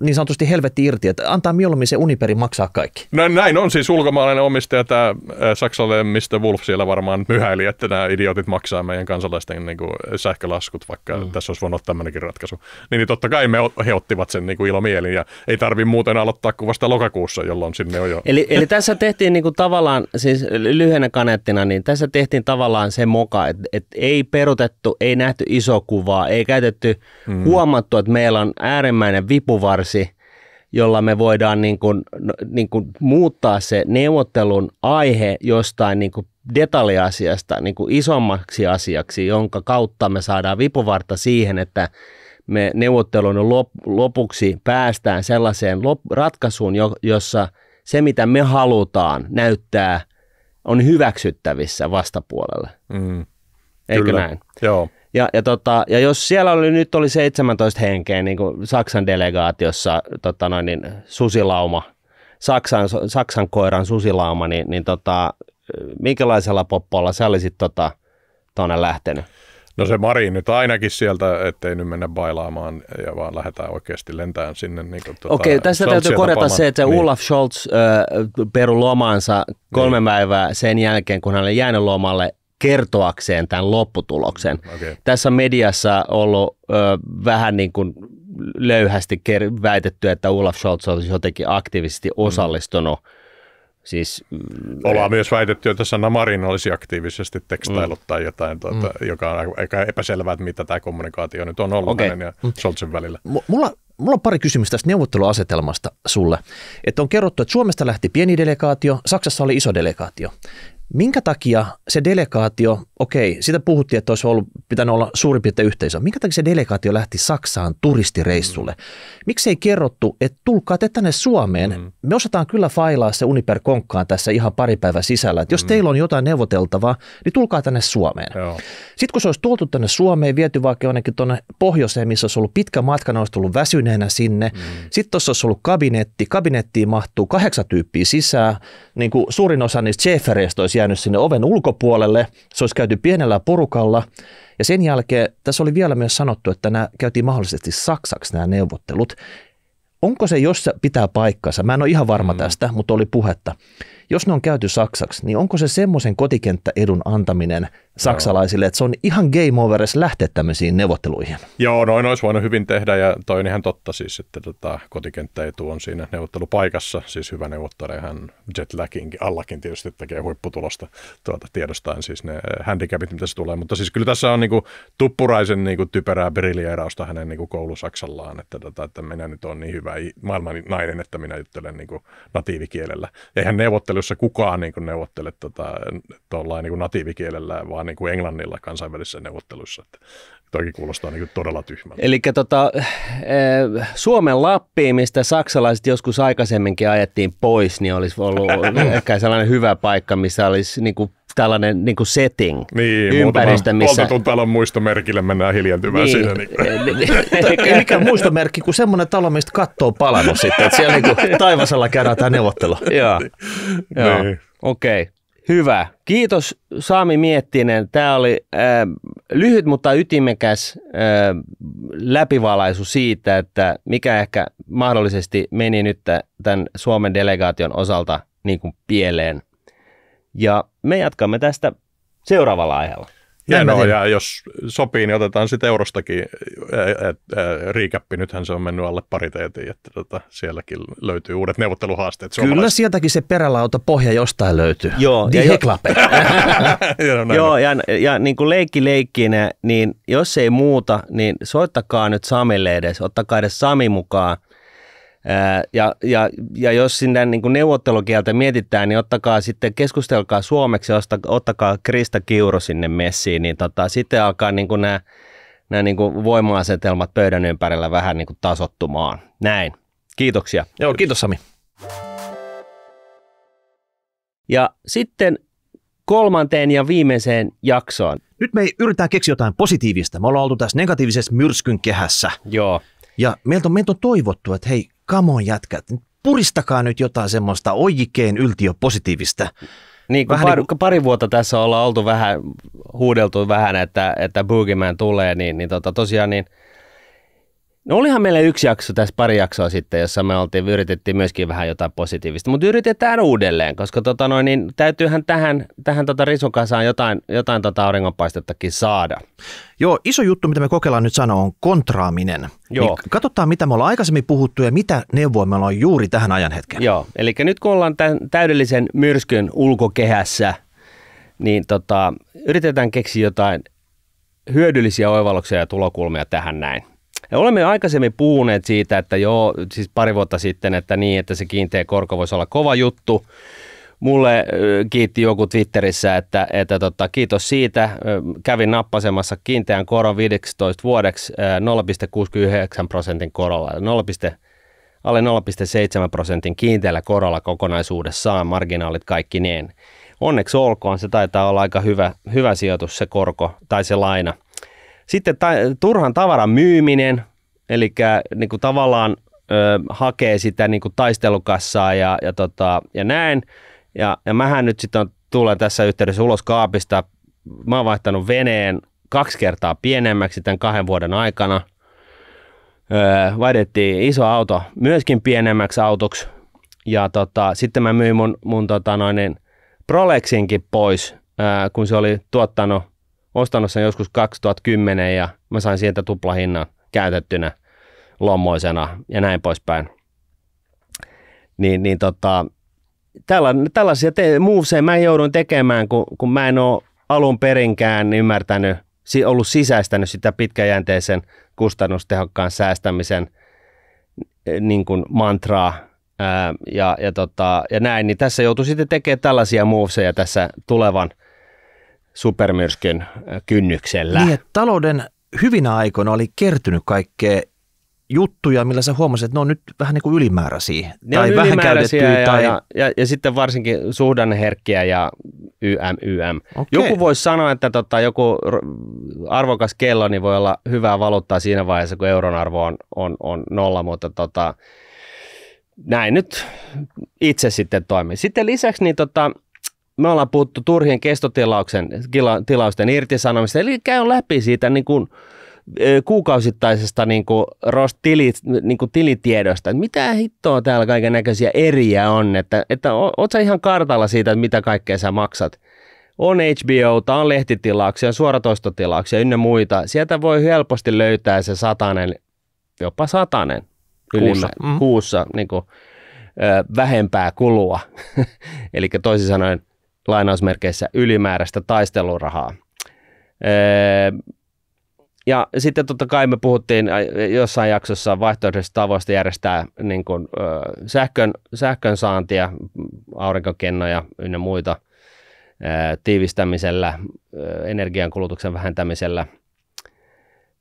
niin sanotusti helvetti irti, että antaa mieluummin se Uniperi maksaa kaikki. No, näin on siis ulkomaalainen omistaja, tämä Saksalle Mr. Wolf siellä varmaan myhäili, että nämä idiotit maksaa meidän kansalaisten niin kuin, sähkölaskut, vaikka mm. tässä olisi voinut tämmöinenkin ratkaisu. Niin, niin totta kai me, he ottivat sen niin kuin ilomielin ja ei tarvi muuten aloittaa kuin vasta lokakuussa, jolloin sinne on jo. Eli, eli tässä tehtiin niin kuin tavallaan, siis lyhyenä kanettina, niin tässä tehtiin tavallaan se moka, että, että ei perutettu, ei nähty iso kuvaa, ei käytetty, mm. huomattu, että meillä on äärimmäisen äärimmäinen vipuvarsi, jolla me voidaan niin kuin, no, niin kuin muuttaa se neuvottelun aihe jostain niin kuin detaljiasiasta niin kuin isommaksi asiaksi, jonka kautta me saadaan vipuvarta siihen, että me neuvottelun lop, lopuksi päästään sellaiseen lop, ratkaisuun, jo, jossa se mitä me halutaan näyttää on hyväksyttävissä vastapuolelle. Mm. Eikö Kyllä. näin? Joo. Ja, ja, tota, ja jos siellä oli, nyt oli 17 henkeä niin kuin Saksan delegaatiossa tota noin, niin susilauma, Saksan, Saksan koiran susilauma, niin, niin tota, minkälaisella poppolla sä olisit tota, tuonne lähtenyt? No se Marin nyt ainakin sieltä, ettei nyt mennä bailaamaan ja vaan lähdetään oikeasti lentämään sinne. Niin kuin, tuota, Okei, tässä täytyy Scholzia korjata tapaamaan. se, että se niin. Olaf Scholz äh, peru lomansa kolme Niin. päivää sen jälkeen, kun hän oli jäänyt lomalle kertoakseen tämän lopputuloksen. Okei. Tässä on mediassa ollut ö, vähän niin kuin löyhästi ker- väitetty, että Olaf Scholz olisi jotenkin aktiivisesti osallistunut. Siis, mm, Ollaan myös väitetty, että Sanna Marin olisi aktiivisesti tekstaillut Mm. tai jotain, tuota, joka on aika epäselvää, että mitä tämä kommunikaatio nyt on ollut Okei. hänen ja Scholzin välillä. M- Mulla, mulla on pari kysymystä tästä neuvotteluasetelmasta sulle. Että on kerrottu, että Suomesta lähti pieni delegaatio, Saksassa oli iso delegaatio. Minkä takia se delegaatio, okei, sitä puhuttiin, että olisi ollut, pitänyt olla suurin piirtein yhteisö. Minkä takia se delegaatio lähti Saksaan turistireissulle? Miksi ei kerrottu, että tulkaa te tänne Suomeen? Mm. Me osataan kyllä failaa se Uniper Konkkaan tässä ihan pari päivän sisällä. Että jos teillä on jotain neuvoteltavaa, niin tulkaa tänne Suomeen. Joo. Sitten kun se olisi tuotu tänne Suomeen, viety vaikka jonnekin tuonne pohjoiseen, missä olisi ollut pitkä matka, ne olisi tullut väsyneenä sinne. Mm. Sitten tuossa olisi ollut kabinetti, kabinettiin mahtuu kahdeksan tyyppiä sisään. Niin kuin suurin osa niistä olisi jäänyt sinne oven ulkopuolelle. Se olisi käyty pienellä porukalla. Ja sen jälkeen tässä oli vielä myös sanottu, että nämä käytiin mahdollisesti saksaksi nämä neuvottelut. Onko se, jos se pitää paikkansa, mä en ole ihan varma tästä, mutta oli puhetta. Jos ne on käyty saksaksi, niin onko se semmoisen kotikenttäedun antaminen saksalaisille, että se on ihan game over edes lähteä tämmöisiin neuvotteluihin? Joo, noin olisi voinut hyvin tehdä ja toi on ihan totta siis, että tota, kotikenttäetu on siinä neuvottelupaikassa, siis hyvä neuvottelija, hän jetlaginkin allakin tietysti tekee huipputulosta tuota, tiedostaen siis ne handicapit, mitä se tulee, mutta siis kyllä tässä on niinku tuppuraisen niinku typerää briljeerausta hänen niinku koulusaksallaan, että, tota, että minä nyt on niin hyvä maailman nainen, että minä juttelen niinku natiivikielellä. Eihän neuvottelussa kukaan niinku neuvottele tota, tuollain niinku natiivikielellä, vaan niinku englannilla kansainvälisissä neuvotteluissa. Että toikin kuulostaa niinku todella tyhmältä. Eli tota, eh, Suomen Lappiin, mistä saksalaiset joskus aikaisemminkin ajettiin pois, niin olisi ollut <clears throat> ehkä sellainen hyvä paikka, missä olisi niinku tällainen niinku setting, Niin, ympäristö, missä... Poltetun talon muistomerkille mennään hiljentymään niin. siinä. <laughs> Niin. Ei mikään muistomerkki kuin semmoinen talo, mistä katto on palannut sitten, että siellä niinku <laughs> taivasalla käydään tämä neuvottelu. Joo, <laughs> joo. Niin. okei. Hyvä. Kiitos Saami Miettinen. Tämä oli äh, lyhyt, mutta ytimekäs äh, läpivalaisu siitä, että mikä ehkä mahdollisesti meni nyt tämän Suomen delegaation osalta niin kuin pieleen. Ja me jatkamme tästä seuraavalla aiheella. Hienoa, ja jos sopii, niin otetaan sitten eurostakin riikäppi. Nythän se on mennyt alle pariteetin, että tota, sielläkin löytyy uudet neuvotteluhaasteet. Kyllä sieltäkin se perälauta pohja jostain löytyy. Joo, ja Die jo- Heklappe. <laughs> Joo, ja, ja niin kuin leikki leikkinä, niin jos ei muuta, niin soittakaa nyt Samille edes, ottakaa edes Sami mukaan. Ää, Ja, ja, ja jos sinne niin kuin neuvottelukieltä mietitään, niin ottakaa sitten, keskustelkaa suomeksi ja ottakaa Krista Kiuru sinne messiin, niin tota, sitten alkaa niin kuin nämä, nämä niin kuin voima-asetelmat pöydän ympärillä vähän niin kuin tasottumaan. Näin. Kiitoksia. Joo, kiitos Sami. Ja sitten kolmanteen ja viimeiseen jaksoon. Nyt me yritetään keksiä jotain positiivista. Me ollaan oltu tässä negatiivisessa myrskyn kehässä. Joo. Ja meiltä on, meiltä on toivottu, että hei, come on jätkät, puristakaa nyt jotain semmoista oikein yltiö positiivista. Niin, kun Vähän pari, niin kuin- pari vuotta tässä ollaan oltu vähän, huudeltu vähän, että, että Boogeyman tulee, niin, niin tota, tosiaan niin, no olihan meillä yksi jakso tässä pari jaksoa sitten, jossa me oltiin, yritettiin myöskin vähän jotain positiivista, mutta yritetään uudelleen, koska tota noin, niin täytyyhän tähän, tähän tota risukasaan jotain, jotain tota auringonpaistettakin saada. Joo, iso juttu, mitä me kokeillaan nyt sanoa, on kontraaminen. Joo. Niin katsotaan, mitä me ollaan aikaisemmin puhuttu ja mitä neuvoa me ollaan juuri tähän ajan hetkeen. Joo, eli nyt kun ollaan tämän täydellisen myrskyn ulkokehässä, niin tota, yritetään keksiä jotain hyödyllisiä oivalluksia ja tulokulmia tähän näin. Ja olemme aikaisemmin puhuneet siitä, että joo, siis pari vuotta sitten, että niin, että se kiinteä korko voisi olla kova juttu, mulle kiitti joku Twitterissä, että, että tota, kiitos siitä. Kävin nappasemassa kiinteän koron 15 vuodeksi ö, 0,69 prosentin korolla. 0, alle 0,7 prosentin kiinteällä korolla kokonaisuudessaan, marginaalit kaikki niin. Onneksi olkoon, se taitaa olla aika hyvä, hyvä sijoitus se korko tai se laina. Sitten ta- turhan tavaran myyminen, eli niin kuin tavallaan ö, hakee sitä niin kuin taistelukassaa ja, ja, tota, ja näin. Ja, ja mähän nyt sitten tulen tässä yhteydessä ulos kaapista. Mä oon vaihtanut veneen kaksi kertaa pienemmäksi tämän kahden vuoden aikana. Öö, vaihdettiin iso auto myöskin pienemmäksi autoksi. Ja tota, sitten mä myin mun, mun tota noin, niin Prolexinkin pois, öö, kun se oli tuottanut, ostanut sen joskus 2010 ja mä sain sieltä tuplahinnan käytettynä lommoisena ja näin poispäin. Niin, niin tota, tällaisia te- moveseja mä joudun tekemään, kun, kun mä en ole alun perinkään ymmärtänyt, ollut sisäistänyt sitä pitkäjänteisen kustannustehokkaan säästämisen niin kuin mantraa ää, ja, ja, tota, ja näin, niin tässä joutuu sitten tekemään tällaisia moveseja tässä tulevan supermyrskyn kynnyksellä. Niin, että talouden hyvinä aikoina oli kertynyt kaikkea juttuja, millä sä huomasit, että ne on nyt vähän niin kuin ylimääräisiä. Ne tai on vähän ylimääräisiä ja, tai... ja, ja, ja, sitten varsinkin suhdanneherkkiä ja YM, YM. Okei. Joku voisi sanoa, että tota, joku arvokas kello niin voi olla hyvää valuuttaa siinä vaiheessa, kun euron arvo on, on, on nolla, mutta tota, näin nyt itse sitten toimii. Sitten lisäksi niin tota, me ollaan puhuttu turhien kestotilausten kila- tilausten irtisanomista, eli käy läpi siitä niin kuin, kuukausittaisesta niin kuin, rost tili, niin kuin tilitiedosta, että mitä hittoa täällä kaiken näköisiä eriä on, että, että oot sä ihan kartalla siitä, että mitä kaikkea sä maksat. On HBO, on lehtitilauksia, suoratoistotilauksia ynnä muita. Sieltä voi helposti löytää se satanen, jopa satanen Kuussa. Mm. kuussa niin kuin, ö, vähempää kulua. <laughs> Eli toisin sanoen lainausmerkeissä ylimääräistä taistelurahaa. Öö, ja sitten totta kai me puhuttiin jossain jaksossa vaihtoehtoisista tavoista järjestää niin kuin, ö, sähkön, sähkön saantia, aurinkokennoja ynnä muita ö, tiivistämisellä, energiankulutuksen vähentämisellä.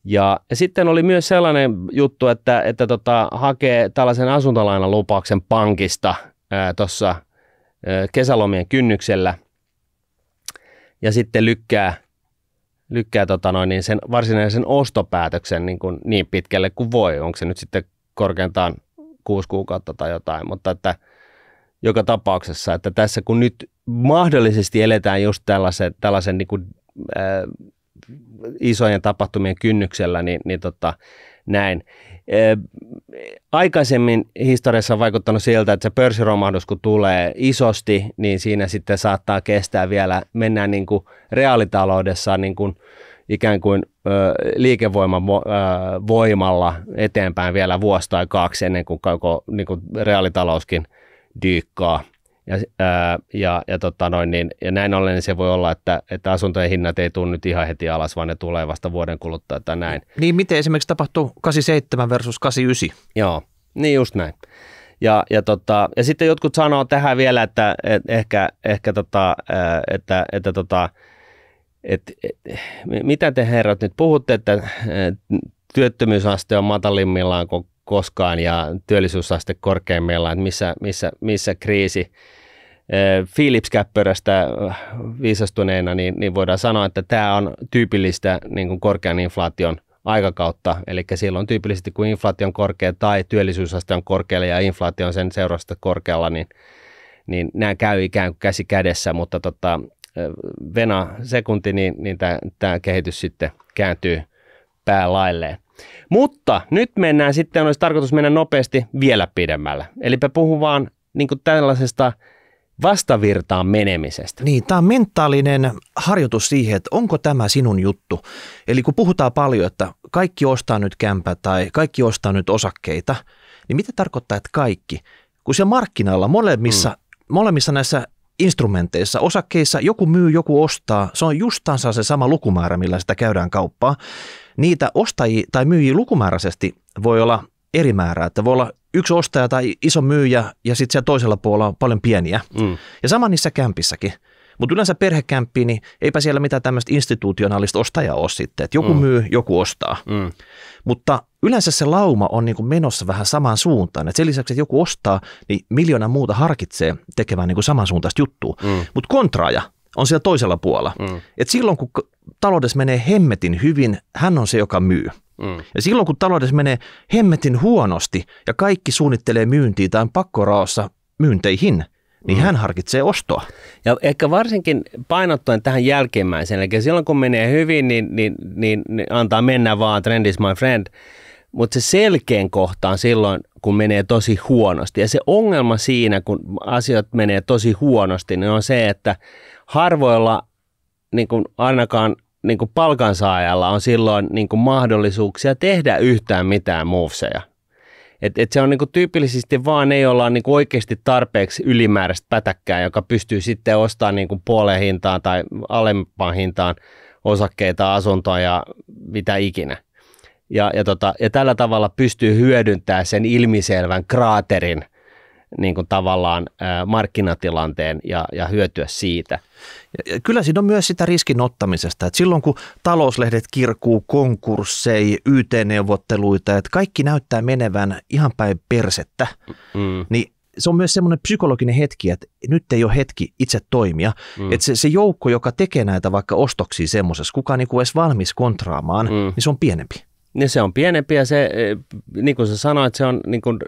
Ja, ja sitten oli myös sellainen juttu, että, että tota, hakee tällaisen asuntolainan lupauksen pankista tuossa kesälomien kynnyksellä ja sitten lykkää, lykkää tota noin, niin sen varsinaisen ostopäätöksen niin, kuin niin pitkälle kuin voi. Onko se nyt sitten korkeintaan kuusi kuukautta tai jotain, mutta että joka tapauksessa, että tässä kun nyt mahdollisesti eletään just tällaisen, tällaisen niin kuin, ää, isojen tapahtumien kynnyksellä, niin, niin tota, näin. Ee, aikaisemmin historiassa on vaikuttanut siltä, että se pörssiromahdus kun tulee isosti, niin siinä sitten saattaa kestää vielä, mennään niin kuin reaalitaloudessa niin kuin ikään kuin liikevoiman voimalla eteenpäin vielä vuosi tai kaksi ennen kuin koko niin kuin reaalitalouskin dyykkaa. Ja, ää, ja, ja, tota noin, niin, ja näin ollen niin se voi olla, että, että asuntojen hinnat ei tule nyt ihan heti alas, vaan ne tulee vasta vuoden kuluttua tai näin. Niin miten esimerkiksi tapahtuu 87 versus 89? Joo, niin just näin. Ja, ja, tota, ja sitten jotkut sanoo tähän vielä, että et ehkä, ehkä tota, että, että tota, et, et, mitä te herrat nyt puhutte, että työttömyysaste on matalimmillaan ko- koskaan ja työllisyysaste korkeimmillaan, että missä, missä, missä kriisi. Ää, Philips Käppörästä viisastuneena niin, niin voidaan sanoa, että tämä on tyypillistä niin kuin korkean inflaation aikakautta, eli silloin tyypillisesti kun inflaatio on korkea tai työllisyysaste on korkealla ja inflaatio on sen seurausta korkealla, niin, niin nämä käy ikään kuin käsi kädessä, mutta tota, vena sekunti, niin, niin tämä kehitys sitten kääntyy päälailleen. Mutta nyt mennään sitten, olisi tarkoitus mennä nopeasti vielä pidemmälle. Eli puhun vaan niin tällaisesta vastavirtaan menemisestä. Niin, tämä on mentaalinen harjoitus siihen, että onko tämä sinun juttu. Eli kun puhutaan paljon, että kaikki ostaa nyt kämpä tai kaikki ostaa nyt osakkeita, niin mitä tarkoittaa, että kaikki? Kun se markkinoilla molemmissa, hmm. molemmissa näissä instrumenteissa, osakkeissa joku myy, joku ostaa, se on justansa se sama lukumäärä, millä sitä käydään kauppaa. Niitä ostajia tai myyjiä lukumääräisesti voi olla eri määrää, että voi olla yksi ostaja tai iso myyjä ja sitten siellä toisella puolella on paljon pieniä. Mm. Ja sama niissä kämpissäkin. Mutta yleensä perhekämppiin, niin eipä siellä mitään tämmöistä institutionaalista ostajaa ole sitten. Että joku Mm. myy, joku ostaa. Mm. Mutta yleensä se lauma on niin kuin menossa vähän samaan suuntaan. Et sen lisäksi, että joku ostaa, niin miljoona muuta harkitsee tekemään niin kuin samansuuntaista juttua. Mm. Mutta kontraaja on siellä toisella puolella. Mm. Et silloin kun taloudessa menee hemmetin hyvin, hän on se, joka myy. Mm. Ja silloin kun taloudessa menee hemmetin huonosti ja kaikki suunnittelee myyntiä tai on pakkoraossa myynteihin, niin hän harkitsee ostoa. Ja ehkä varsinkin painottuen tähän jälkimmäiseen, eli silloin kun menee hyvin, niin, niin, niin, niin antaa mennä vaan, trend is my friend. Mutta se selkeän kohta on silloin, kun menee tosi huonosti. Ja se ongelma siinä, kun asiat menee tosi huonosti, niin on se, että harvoilla niin kuin ainakaan niin kuin palkansaajalla on silloin niin kuin mahdollisuuksia tehdä yhtään mitään moveseja. Et, et se on niinku tyypillisesti vaan ne, joilla on niinku oikeasti tarpeeksi ylimääräistä pätäkkää, joka pystyy sitten ostamaan niinku puoleen hintaan tai alempaan hintaan osakkeita, asuntoa ja mitä ikinä. Ja, ja, tota, ja tällä tavalla pystyy hyödyntämään sen ilmiselvän kraaterin niin kuin tavallaan markkinatilanteen ja, ja hyötyä siitä. Ja- Kyllä siinä on myös sitä riskin ottamisesta, että silloin kun talouslehdet kirkuu konkursseja, YT-neuvotteluita, että kaikki näyttää menevän ihan päin persettä, Mm, niin se on myös semmoinen psykologinen hetki, että nyt ei ole hetki itse toimia. Mm. Että se, se joukko, joka tekee näitä vaikka ostoksia semmoisessa, kuka niinku edes valmis kontraamaan, Mm. niin se on pienempi. niin se on pienempi ja se, eh, niin kuin sä sanoit, se on niin kuin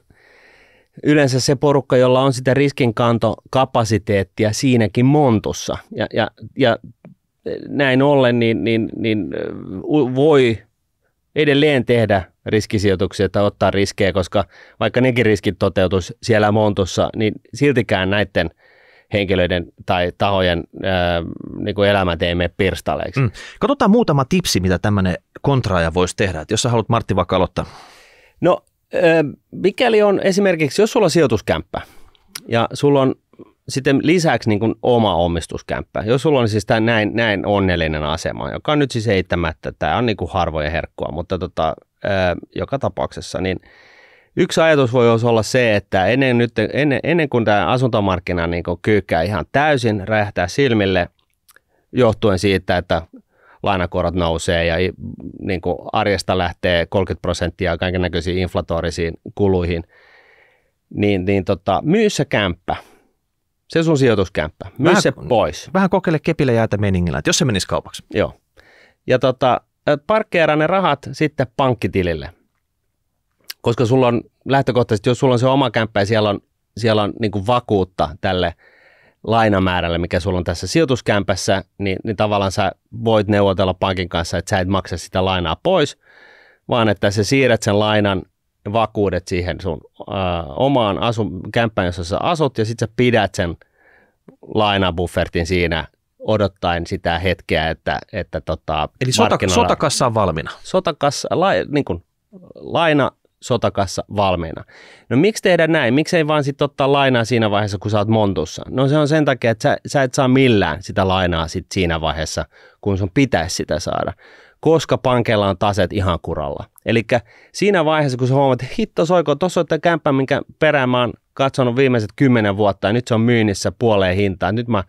yleensä se porukka, jolla on sitä riskinkantokapasiteettia siinäkin montussa. Ja, ja, ja näin ollen niin, niin, niin voi edelleen tehdä riskisijoituksia tai ottaa riskejä, koska vaikka nekin riskit toteutus siellä montussa, niin siltikään näiden henkilöiden tai tahojen ää, niin kuin elämät ei mene pirstaleiksi. Mm. Katsotaan muutama tipsi, mitä tämmöinen kontraaja voisi tehdä. Että jos sä haluat Martti vaikka aloittaa. No, mikäli on esimerkiksi, jos sulla on sijoituskämppä ja sulla on sitten lisäksi niin kuin oma omistuskämppä, jos sulla on siis tämä näin, näin onnellinen asema, joka on nyt siis eittämättä, tämä on niin kuin harvoja herkkua, mutta tota, joka tapauksessa, niin yksi ajatus voi olla se, että ennen, nyt, ennen, ennen kuin tämä asuntomarkkina niin kuin kyykkää ihan täysin, räjähtää silmille, johtuen siitä, että lainakorot nousee ja niin kuin arjesta lähtee 30 prosenttia kaiken näköisiin inflatorisiin kuluihin, niin, niin tota, myy se kämppä. Se sun sijoituskämppä. Myy Vähän- se pois. Vähän kokeile kepillä jäätä meningillä, että jos se menisi kaupaksi. Joo. Ja tota, parkkeera ne rahat sitten pankkitilille. Koska sulla on lähtökohtaisesti, jos sulla on se oma kämppä ja siellä on, siellä on niin kuin vakuutta tälle lainamäärälle, mikä sulla on tässä sijoituskämpässä, niin, niin tavallaan sä voit neuvotella pankin kanssa, että sä et maksa sitä lainaa pois, vaan että sä siirrät sen lainan vakuudet siihen sun ö, omaan asun, kämppään, jossa sä asut, ja sitten sä pidät sen lainabuffertin siinä odottaen sitä hetkeä, että, että tota, Eli sota, sotakassa on valmiina. sotakassa, la, niin kuin, laina sotakassa valmiina. No miksi tehdä näin? Miksi ei vaan sitten ottaa lainaa siinä vaiheessa, kun sä oot montussa? No se on sen takia, että sä, sä et saa millään sitä lainaa sit siinä vaiheessa, kun sun pitäisi sitä saada koska pankeilla on taset ihan kuralla. Eli siinä vaiheessa, kun sä huomaat, että hitto soiko, tuossa on tämä kämppä, minkä perään mä oon katsonut viimeiset kymmenen vuotta, ja nyt se on myynnissä puoleen hintaan. Nyt mä,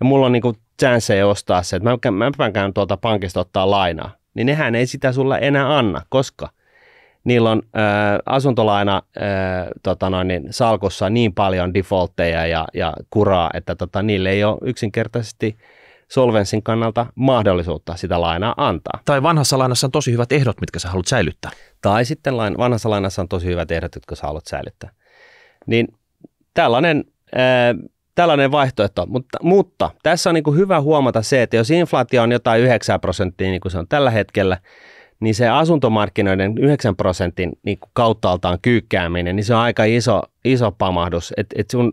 ja mulla on niinku chanceja ostaa se, että mä, kä- mä käyn tuolta pankista ottaa lainaa. Niin nehän ei sitä sulle enää anna, koska niillä on ää, asuntolaina ää, tota noin, niin salkussa niin paljon defaultteja ja, ja kuraa, että tota, niille ei ole yksinkertaisesti solvenssin kannalta mahdollisuutta sitä lainaa antaa. Tai vanhassa lainassa on tosi hyvät ehdot, mitkä sä haluat säilyttää. Tai sitten lain, vanhassa lainassa on tosi hyvät ehdot, jotka sä haluat säilyttää. Niin tällainen, ää, tällainen vaihtoehto, mutta, mutta tässä on niin hyvä huomata se, että jos inflaatio on jotain 9 prosenttia, niin kuin se on tällä hetkellä, niin se asuntomarkkinoiden 9 prosentin niin kauttaaltaan kyykkääminen, niin se on aika iso, iso pamahdus. Et, et sun,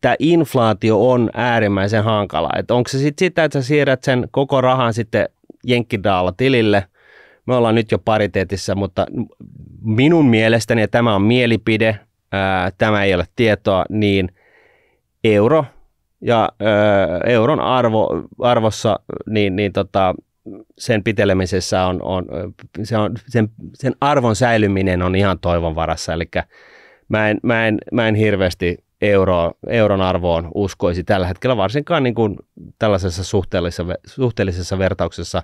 tämä inflaatio on äärimmäisen hankala. Et onko se sitten sitä, että sä siirrät sen koko rahan sitten jenkkidaalla tilille, me ollaan nyt jo pariteetissa, mutta minun mielestäni, ja tämä on mielipide, ää, tämä ei ole tietoa, niin euro ja ää, euron arvo, arvossa, niin, niin tota, sen pitelemisessä on, on, se on sen, sen arvon säilyminen on ihan toivon varassa, eli mä en, mä en, mä en hirveästi euro, euron arvoon uskoisi tällä hetkellä, varsinkaan niin kuin tällaisessa suhteellisessa, suhteellisessa vertauksessa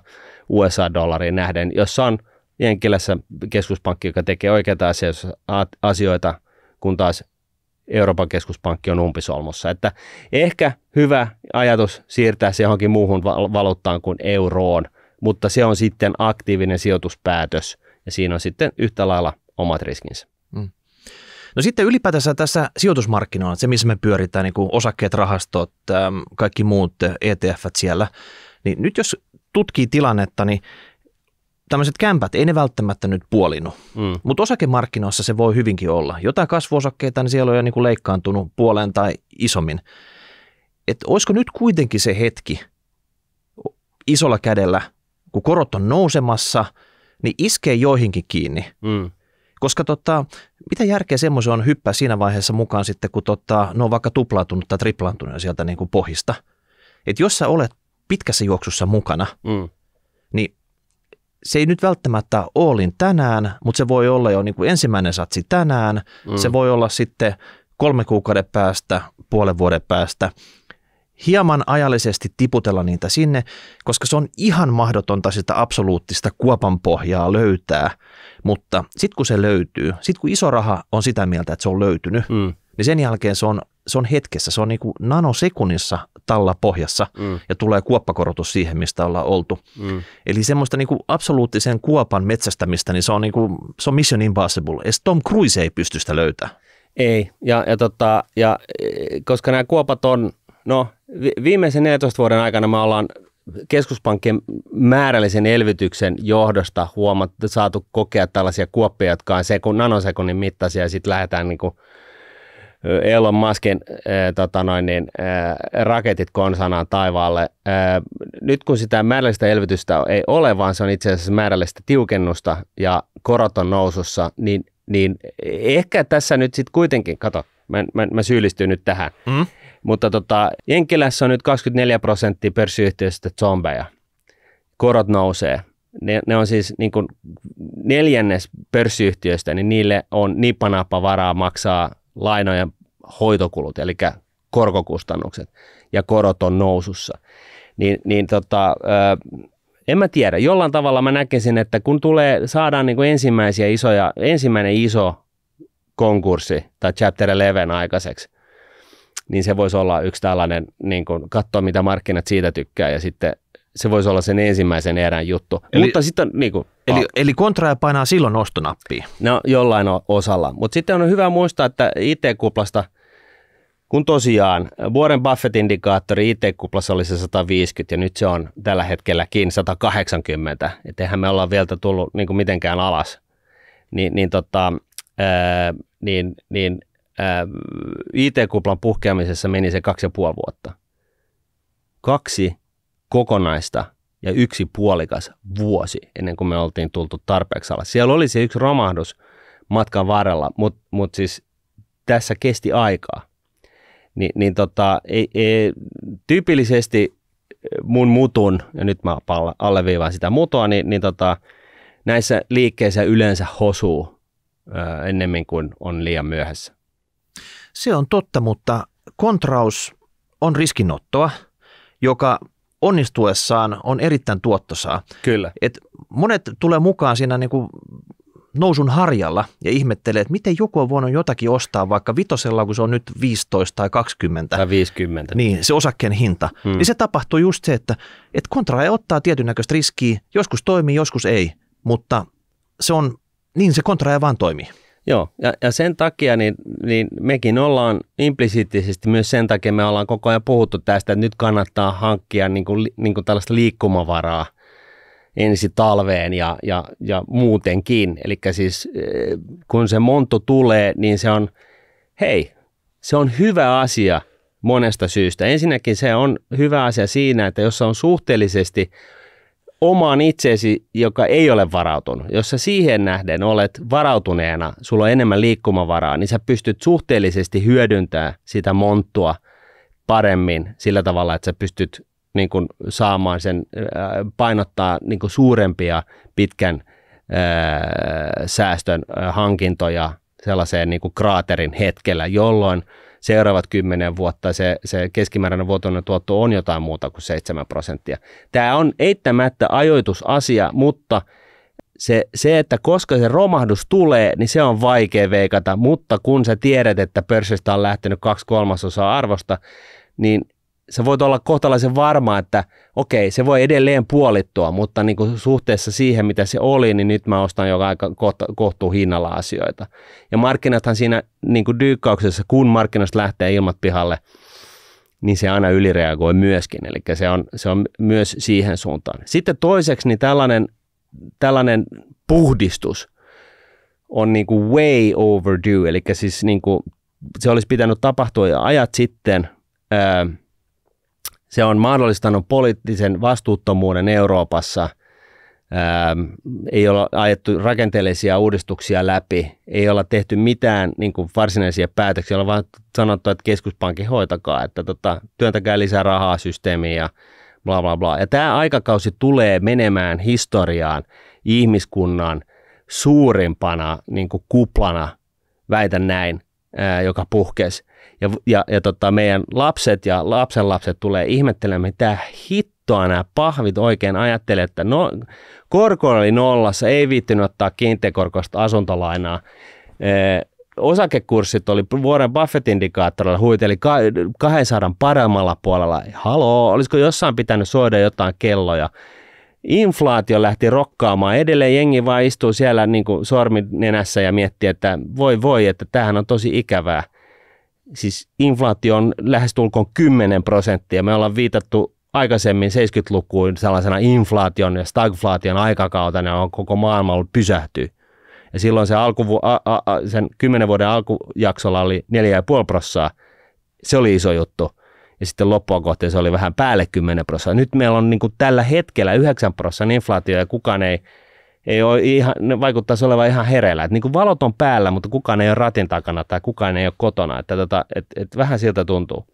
USA-dollariin nähden, jossa on Jenkkilässä keskuspankki, joka tekee oikeita asioita, kun taas Euroopan keskuspankki on umpisolmussa. Että ehkä hyvä ajatus siirtää se johonkin muuhun valuuttaan kuin euroon, mutta se on sitten aktiivinen sijoituspäätös ja siinä on sitten yhtä lailla omat riskinsä. Mm. No sitten ylipäätänsä tässä sijoitusmarkkinoilla, se missä me pyöritään, niin kuin osakkeet, rahastot, kaikki muut ETF siellä, niin nyt jos tutkii tilannetta, niin tämmöiset kämpät, ei ne välttämättä nyt puolinu, mm. mutta osakemarkkinoissa se voi hyvinkin olla. Jotain kasvuosakkeita, niin siellä on jo niin kuin leikkaantunut puoleen tai isommin. Että olisiko nyt kuitenkin se hetki isolla kädellä, kun korot on nousemassa, niin iskee joihinkin kiinni. Mm. Koska tota, mitä järkeä semmoisen on hyppää siinä vaiheessa mukaan sitten, kun tota, ne on vaikka tuplaantunut tai triplaantunut sieltä niin kuin pohjista. Että jos sä olet pitkässä juoksussa mukana, mm. niin se ei nyt välttämättä olin tänään, mutta se voi olla jo niin kuin ensimmäinen satsi tänään. Mm. Se voi olla sitten kolme kuukauden päästä, puolen vuoden päästä. Hieman ajallisesti tiputella niitä sinne, koska se on ihan mahdotonta sitä absoluuttista kuopan pohjaa löytää. Mutta sitten kun se löytyy, sitten kun iso raha on sitä mieltä, että se on löytynyt, mm. Niin sen jälkeen se on se on hetkessä, se on niin kuin nanosekunnissa talla pohjassa mm. ja tulee kuoppakorotus siihen, mistä ollaan oltu. Mm. Eli semmoista niin kuin absoluuttisen kuopan metsästämistä, niin se on, niin kuin, se on mission impossible. Edes Tom Cruise ei pysty sitä löytämään. Ei, ja, ja, tota, ja koska nämä kuopat on, no viimeisen 14 vuoden aikana me ollaan keskuspankkien määrällisen elvytyksen johdosta huomattu, saatu kokea tällaisia kuoppia, jotka on sekun, nanosekunnin mittaisia ja sitten lähdetään niin kuin Elon Muskin äh, tota noin, niin, äh, raketit konsanaan taivaalle. Äh, nyt kun sitä määrällistä elvytystä ei ole, vaan se on itse asiassa määrällistä tiukennusta ja korot on nousussa, niin, niin ehkä tässä nyt sitten kuitenkin, kato, mä, mä, mä syyllistyn nyt tähän, mm. mutta tota, Jenkkilässä on nyt 24 prosenttia pörssiyhtiöistä zombeja. Korot nousee. Ne, ne on siis niin kuin neljännes pörssiyhtiöistä, niin niille on nipanappa varaa maksaa lainojen hoitokulut, eli korkokustannukset, ja korot on nousussa. Niin, niin tota, en mä tiedä, jollain tavalla mä näkisin, että kun tulee, saadaan niin kuin ensimmäisiä isoja, ensimmäinen iso konkurssi tai chapter 11 aikaiseksi, niin se voisi olla yksi tällainen, niin kuin katsoa mitä markkinat siitä tykkää ja sitten se voisi olla sen ensimmäisen erän juttu. Eli, Mutta sitten niin kuin, eli, oh. eli kontra painaa silloin ostonappia? No jollain osalla. Mutta sitten on hyvä muistaa, että IT-kuplasta, kun tosiaan Warren Buffett-indikaattori IT-kuplassa oli se 150 ja nyt se on tällä hetkelläkin 180, että eihän me olla vielä tullut niin kuin mitenkään alas, niin, niin, tota, ää, niin, niin ää, IT-kuplan puhkeamisessa meni se kaksi ja puoli vuotta. Kaksi kokonaista ja yksi puolikas vuosi ennen kuin me oltiin tultu tarpeeksi alas. Siellä oli se yksi romahdus matkan varrella, mutta mut siis tässä kesti aikaa. Ni, niin tota, ei, ei, tyypillisesti mun mutun, ja nyt mä alleviivaan sitä mutoa, niin, niin tota, näissä liikkeissä yleensä hosuu ää, ennemmin kuin on liian myöhässä. Se on totta, mutta kontraus on riskinottoa, joka onnistuessaan on erittäin tuottosaa. Kyllä. Et monet tulee mukaan siinä niin kuin nousun harjalla ja ihmettelee, että miten joku on voinut jotakin ostaa vaikka vitosella, kun se on nyt 15 tai 20. Tai 50. Niin, se osakkeen hinta. Hmm. Niin se tapahtuu just se, että, että kontra ottaa tietyn näköistä riskiä, joskus toimii, joskus ei, mutta se on, niin se kontra vaan toimii. Joo, ja, ja sen takia niin, niin mekin ollaan implisiittisesti myös sen takia me ollaan koko ajan puhuttu tästä, että nyt kannattaa hankkia niin kuin, niin kuin tällaista liikkumavaraa ensi talveen ja, ja, ja muutenkin. Eli siis eh, kun se monto tulee, niin se on, hei, se on hyvä asia monesta syystä. Ensinnäkin se on hyvä asia siinä, että jos on suhteellisesti omaan itseesi, joka ei ole varautunut. Jos sä siihen nähden olet varautuneena, sulla on enemmän liikkumavaraa, niin sä pystyt suhteellisesti hyödyntämään sitä monttua paremmin sillä tavalla, että sä pystyt niin kuin saamaan sen, painottaa niin kuin suurempia pitkän ää, säästön ää, hankintoja sellaiseen niin kuin kraaterin hetkellä, jolloin seuraavat kymmenen vuotta se, se keskimääräinen vuotuinen tuotto on jotain muuta kuin 7 prosenttia. Tämä on eittämättä ajoitusasia, mutta se, se, että koska se romahdus tulee, niin se on vaikea veikata, mutta kun sä tiedät, että pörssistä on lähtenyt kaksi kolmasosaa arvosta, niin sä voit olla kohtalaisen varma, että okei, se voi edelleen puolittua, mutta niin kuin suhteessa siihen, mitä se oli, niin nyt mä ostan jo aika kohtuu hinnalla asioita. Ja markkinathan siinä niin kuin dyykkauksessa, kun markkinasta lähtee ilmat pihalle, niin se aina ylireagoi myöskin. Eli se on, se on myös siihen suuntaan. Sitten toiseksi niin tällainen, tällainen puhdistus on niin kuin way overdue, eli siis niin kuin se olisi pitänyt tapahtua jo ajat sitten. Se on mahdollistanut poliittisen vastuuttomuuden Euroopassa. Ää, ei olla ajettu rakenteellisia uudistuksia läpi, ei olla tehty mitään niin kuin varsinaisia päätöksiä, on vaan sanottu, että keskuspankki hoitakaa, että tota, työntäkää lisää rahaa systeemiin ja bla bla bla. Ja tämä aikakausi tulee menemään historiaan ihmiskunnan suurimpana niin kuin kuplana, väitän näin, ää, joka puhkesi ja, ja, ja tota, meidän lapset ja lapsenlapset tulee ihmettelemään, mitä hittoa nämä pahvit oikein ajattelee, että no, korko oli nollassa, ei viittinyt ottaa kiinteäkorkoista asuntolainaa. Ee, osakekurssit oli vuoden Buffett-indikaattorilla huiteli 200 paremmalla puolella. Haloo, olisiko jossain pitänyt soida jotain kelloja? Inflaatio lähti rokkaamaan. Edelleen jengi vaan istuu siellä niin kuin sormin nenässä ja miettii, että voi voi, että tämähän on tosi ikävää siis inflaatio on lähestulkoon 10 prosenttia. Me ollaan viitattu aikaisemmin 70-lukuun sellaisena inflaation ja stagflaation aikakautena, on koko maailma ollut pysähtyy. Ja silloin se alku, a, a, a, sen 10 vuoden alkujaksolla oli 4,5 prosenttia. Se oli iso juttu. Ja sitten loppua kohti se oli vähän päälle 10 prosenttia. Nyt meillä on niin tällä hetkellä 9 prosenttia inflaatio ja kukaan ei ei ole ihan, ne vaikuttaisi olevan ihan hereillä. Että niin kuin valot on päällä, mutta kukaan ei ole ratin takana tai kukaan ei ole kotona. Että tota, et, et vähän siltä tuntuu.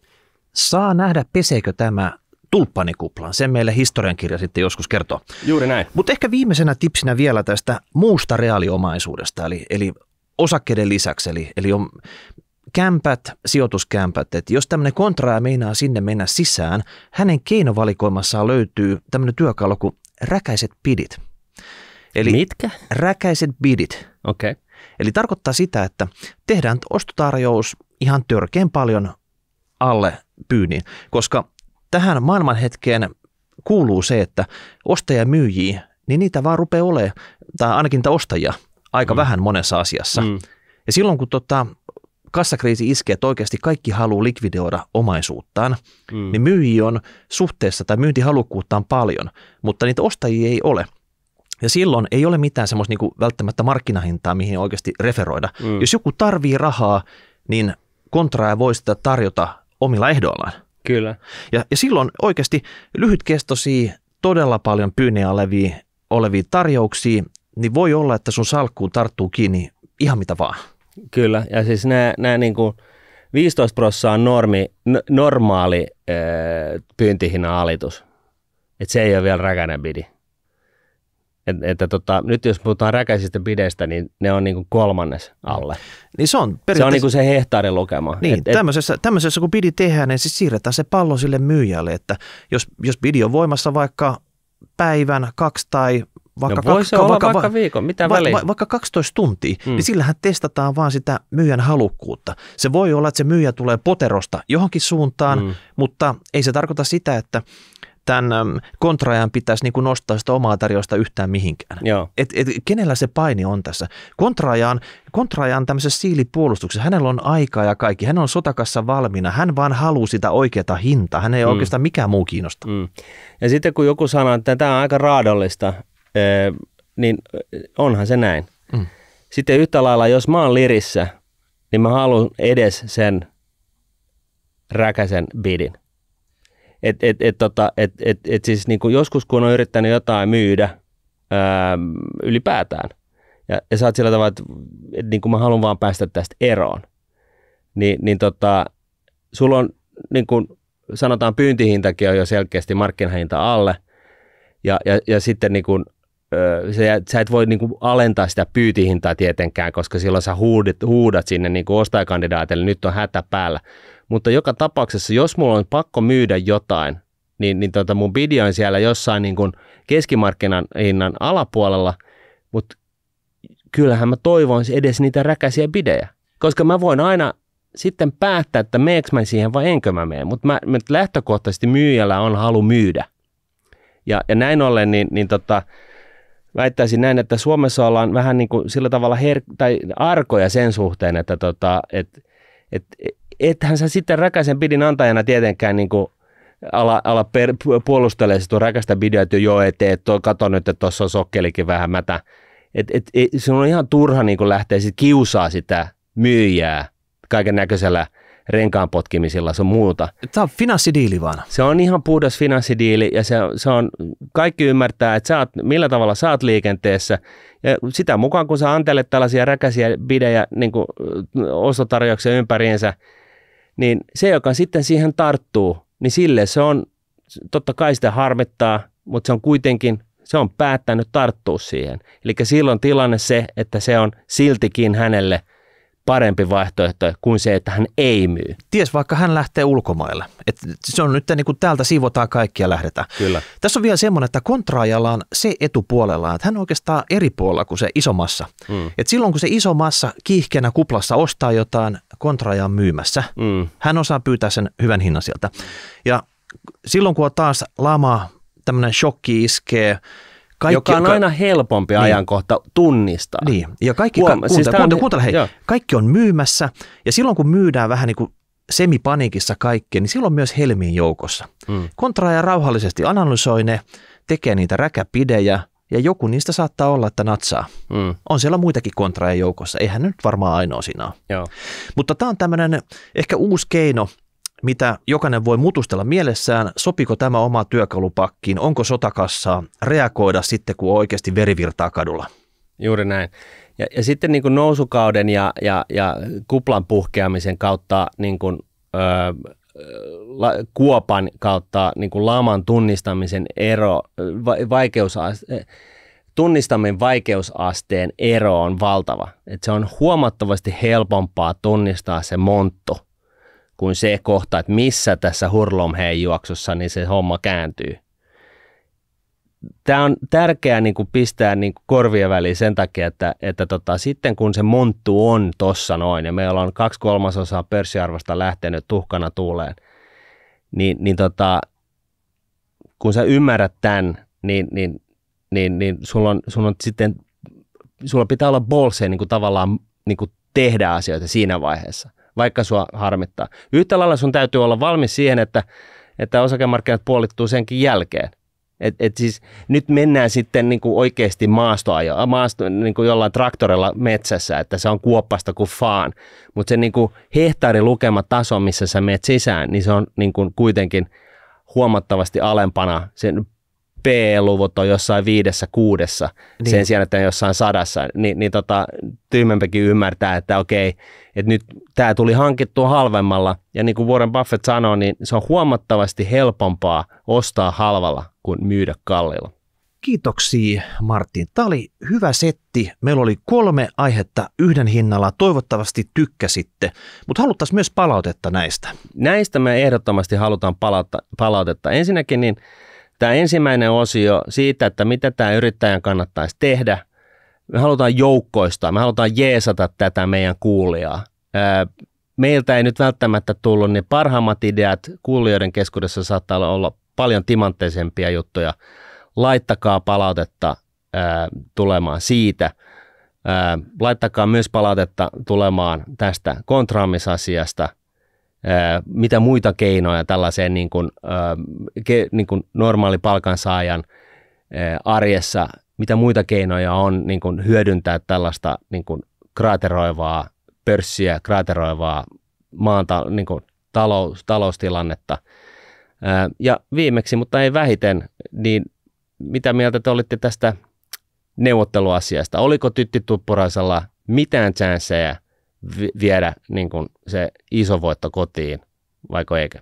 Saa nähdä, peseekö tämä tulppanikuplan. Sen meille historiankirja sitten joskus kertoo. Juuri näin. Mutta ehkä viimeisenä tipsinä vielä tästä muusta reaaliomaisuudesta, eli, eli osakkeiden lisäksi, eli, eli on kämpät, sijoituskämpät, että jos tämmöinen kontraaja meinaa sinne mennä sisään, hänen keinovalikoimassaan löytyy tämmöinen työkalu kuin räkäiset pidit. Eli Mitkä? Räkäiset bidit. Okei. Okay. Eli tarkoittaa sitä, että tehdään ostotarjous ihan törkeän paljon alle pyynnin, koska tähän maailmanhetkeen kuuluu se, että ostaja myyjiä, niin niitä vaan rupeaa olemaan, tai ainakin niitä ostajia, aika mm. vähän monessa asiassa. Mm. Ja silloin kun tota, kassakriisi iskee, että oikeasti kaikki haluaa likvideoida omaisuuttaan, mm. niin myyjiä on suhteessa tai myyntihalukkuutta on paljon, mutta niitä ostajia ei ole. Ja silloin ei ole mitään semmoista niin välttämättä markkinahintaa, mihin oikeasti referoida. Mm. Jos joku tarvii rahaa, niin kontraaja voi sitä tarjota omilla ehdoillaan. Kyllä. Ja, ja silloin oikeasti lyhytkestoisia, todella paljon pyynniä olevia, olevia tarjouksia, niin voi olla, että sun salkkuun tarttuu kiinni ihan mitä vaan. Kyllä, ja siis nämä, nämä niin kuin 15 prosenttia on normi, normaali äh, pyyntihinnan alitus. Et se ei ole vielä räkäinen bidi. Et, että tota, nyt jos puhutaan räkäisistä pideistä, niin ne on niin kuin kolmannes alle. Niin se on Se on niin kuin se hehtaarin lukema. Niin, et, tämmöisessä, tämmöisessä kun bidi tehdään, niin siis siirretään se pallo sille myyjälle, että jos, jos bidi on voimassa vaikka päivän, kaksi tai vaikka, no voi se olla vaikka, vaikka viikon, mitä va, va, vaikka 12 tuntia, mm. niin sillähän testataan vaan sitä myyjän halukkuutta. Se voi olla, että se myyjä tulee poterosta johonkin suuntaan, mm. mutta ei se tarkoita sitä, että tämän kontraajan pitäisi niin kuin nostaa sitä omaa tarjousta yhtään mihinkään. Joo. Et, et, kenellä se paini on tässä? Kontraajan, kontraajan tämmöisessä siilipuolustuksessa, hänellä on aikaa ja kaikki, hän on sotakassa valmiina, hän vaan haluaa sitä oikeata hintaa, hän ei mm. oikeastaan mikään muu kiinnosta. Mm. Ja sitten kun joku sanoo, että tämä on aika raadollista, niin onhan se näin. Mm. Sitten yhtä lailla, jos mä oon lirissä, niin mä haluan edes sen räkäisen bidin. Et, et, et, tota, et, et, et siis niin kuin joskus, kun on yrittänyt jotain myydä ää, ylipäätään, ja, ja sä oot sillä tavalla, että, että niin kuin mä haluan vaan päästä tästä eroon, niin, niin tota, sulla on niin kuin sanotaan pyyntihintakin on jo selkeästi markkinahinta alle, ja, ja, ja sitten niin kuin, se, sä et voi niin kuin alentaa sitä pyytihintaa tietenkään, koska silloin sä huudat, huudat sinne niin kuin ostajakandidaatille, nyt on hätä päällä. Mutta joka tapauksessa, jos mulla on pakko myydä jotain, niin, niin tota mun bidi on siellä jossain niin kuin keskimarkkinan hinnan alapuolella, mutta kyllähän mä toivon edes niitä räkäisiä bidejä, koska mä voin aina sitten päättää, että meekö mä siihen vai enkö mä mene, mutta mä, mä lähtökohtaisesti myyjällä on halu myydä. Ja, ja näin ollen, niin, niin tota, väittäisin näin, että Suomessa ollaan vähän niin kuin sillä tavalla her- tai arkoja sen suhteen, että tota, et, et, ethän sä sitten räkäisen pidin antajana tietenkään niin kuin ala, ala per, puolustelee sitä räkästä videoa, että joo, et, et, kato nyt, että tuossa on sokkelikin vähän mätä. Et, et, et, se on ihan turha niin kuin lähteä sit kiusaa sitä myyjää kaiken näköisellä renkaan potkimisilla sun muuta. Tämä on finanssidiili vaan. Se on ihan puhdas finanssidiili ja se, se on, kaikki ymmärtää, että sä oot, millä tavalla sä oot liikenteessä ja sitä mukaan kun sä antelet tällaisia räkäisiä bidejä niin ostotarjouksia ympäriinsä, niin se, joka sitten siihen tarttuu, niin sille se on, totta kai sitä harmittaa, mutta se on kuitenkin, se on päättänyt tarttua siihen. Eli silloin tilanne se, että se on siltikin hänelle – parempi vaihtoehto kuin se, että hän ei myy. Ties vaikka hän lähtee ulkomaille. Et se on nyt niin kuin täältä siivotaan kaikki ja lähdetään. Kyllä. Tässä on vielä semmoinen, että kontraajalla on se etupuolella, että hän on oikeastaan eri puolella kuin se iso massa. Mm. Et silloin kun se iso massa kiihkeänä kuplassa ostaa jotain, kontraaja on myymässä. Mm. Hän osaa pyytää sen hyvän hinnan sieltä. Ja silloin kun on taas lama, tämmöinen shokki iskee, kaikki, joka on aina helpompi niin. ajankohta tunnistaa. Niin, ja kaikki, Huom- kuuntele, siis kuuntele, kuuntele, hei, kaikki on myymässä, ja silloin kun myydään vähän niin kuin semipaniikissa kaikkea, niin silloin myös helmiin joukossa. Mm. Kontraaja rauhallisesti analysoi ne, tekee niitä räkäpidejä, ja joku niistä saattaa olla, että natsaa. Mm. On siellä muitakin kontraaja joukossa, eihän nyt varmaan ainoa sinä Joo. Mutta tämä on tämmöinen ehkä uusi keino – mitä jokainen voi mutustella mielessään, sopiko tämä oma työkalupakkiin, onko sotakassaa, reagoida sitten, kun oikeasti verivirtaa kadulla. Juuri näin. Ja, ja sitten niin kuin nousukauden ja, ja, ja kuplan puhkeamisen kautta niin kuin, ö, la, kuopan kautta niin kuin laman tunnistamisen ero, va, vaikeusaste, tunnistaminen vaikeusasteen ero on valtava. Et se on huomattavasti helpompaa tunnistaa se monttu kuin se kohta, että missä tässä hurlomheen juoksussa niin se homma kääntyy. Tämä on tärkeää niin kuin pistää niin kuin korvien väliin sen takia, että, että tota, sitten kun se monttu on tossa noin ja meillä on kaksi kolmasosaa pörssiarvosta lähtenyt tuhkana tuuleen, niin, niin tota, kun sä ymmärrät tämän, niin, niin, niin, niin sulla, on, sulla on sitten, sulla pitää olla bolseja niin kuin tavallaan niin kuin tehdä asioita siinä vaiheessa – vaikka sua harmittaa. Yhtä lailla sun täytyy olla valmis siihen, että, että osakemarkkinat puolittuu senkin jälkeen. Et, et siis nyt mennään sitten niin kuin oikeasti maastoa, maasto, niin kuin jollain traktorilla metsässä, että se on kuoppasta kuin faan. Mutta se niin kuin hehtaarilukema taso, missä sä menet sisään, niin se on niin kuin kuitenkin huomattavasti alempana sen PE-luvut on jossain viidessä, kuudessa niin. sen sijaan, että jossain sadassa, niin, niin tota, tyhmempäkin ymmärtää, että okei, että nyt tämä tuli hankittua halvemmalla, ja niin kuin Warren Buffett sanoi, niin se on huomattavasti helpompaa ostaa halvalla kuin myydä kallilla. Kiitoksia Martin. Tämä oli hyvä setti. Meillä oli kolme aihetta yhden hinnalla. Toivottavasti tykkäsitte, mutta haluttaisiin myös palautetta näistä. Näistä me ehdottomasti halutaan palautetta. Ensinnäkin niin Tämä ensimmäinen osio siitä, että mitä tämä yrittäjän kannattaisi tehdä, me halutaan joukkoistaa, me halutaan jeesata tätä meidän kuulijaa. Meiltä ei nyt välttämättä tullut ne parhaimmat ideat, kuulijoiden keskuudessa saattaa olla paljon timantteisempia juttuja. Laittakaa palautetta tulemaan siitä. laittakaa myös palautetta tulemaan tästä kontraamisasiasta – mitä muita keinoja tällaiseen niin kuin, niin kuin normaali palkansaajan arjessa, mitä muita keinoja on niin kuin hyödyntää tällaista niin kuin kraateroivaa pörssiä, kraateroivaa maan niin kuin talous, taloustilannetta. Ja viimeksi, mutta ei vähiten, niin mitä mieltä te olitte tästä neuvotteluasiasta? Oliko Tytti Tuppuraisella mitään chanceja viedä niin kuin se iso voitto kotiin, vaiko eikö?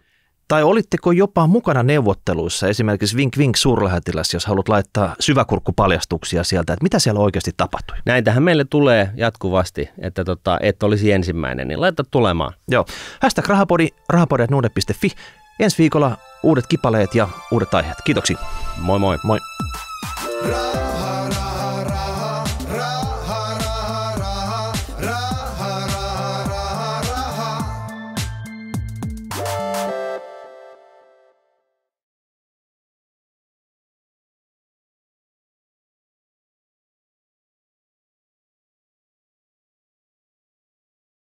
Tai olitteko jopa mukana neuvotteluissa, esimerkiksi Vink Vink suurlähettiläs, jos haluat laittaa syväkurkkupaljastuksia sieltä, että mitä siellä oikeasti tapahtui? Näitähän meille tulee jatkuvasti, että tota, et olisi ensimmäinen, niin laita tulemaan. Joo. Hashtag rahapodi, rahapodi.nuude.fi. Ensi viikolla uudet kipaleet ja uudet aiheet. Kiitoksia. Moi moi. Moi. Raha, raha.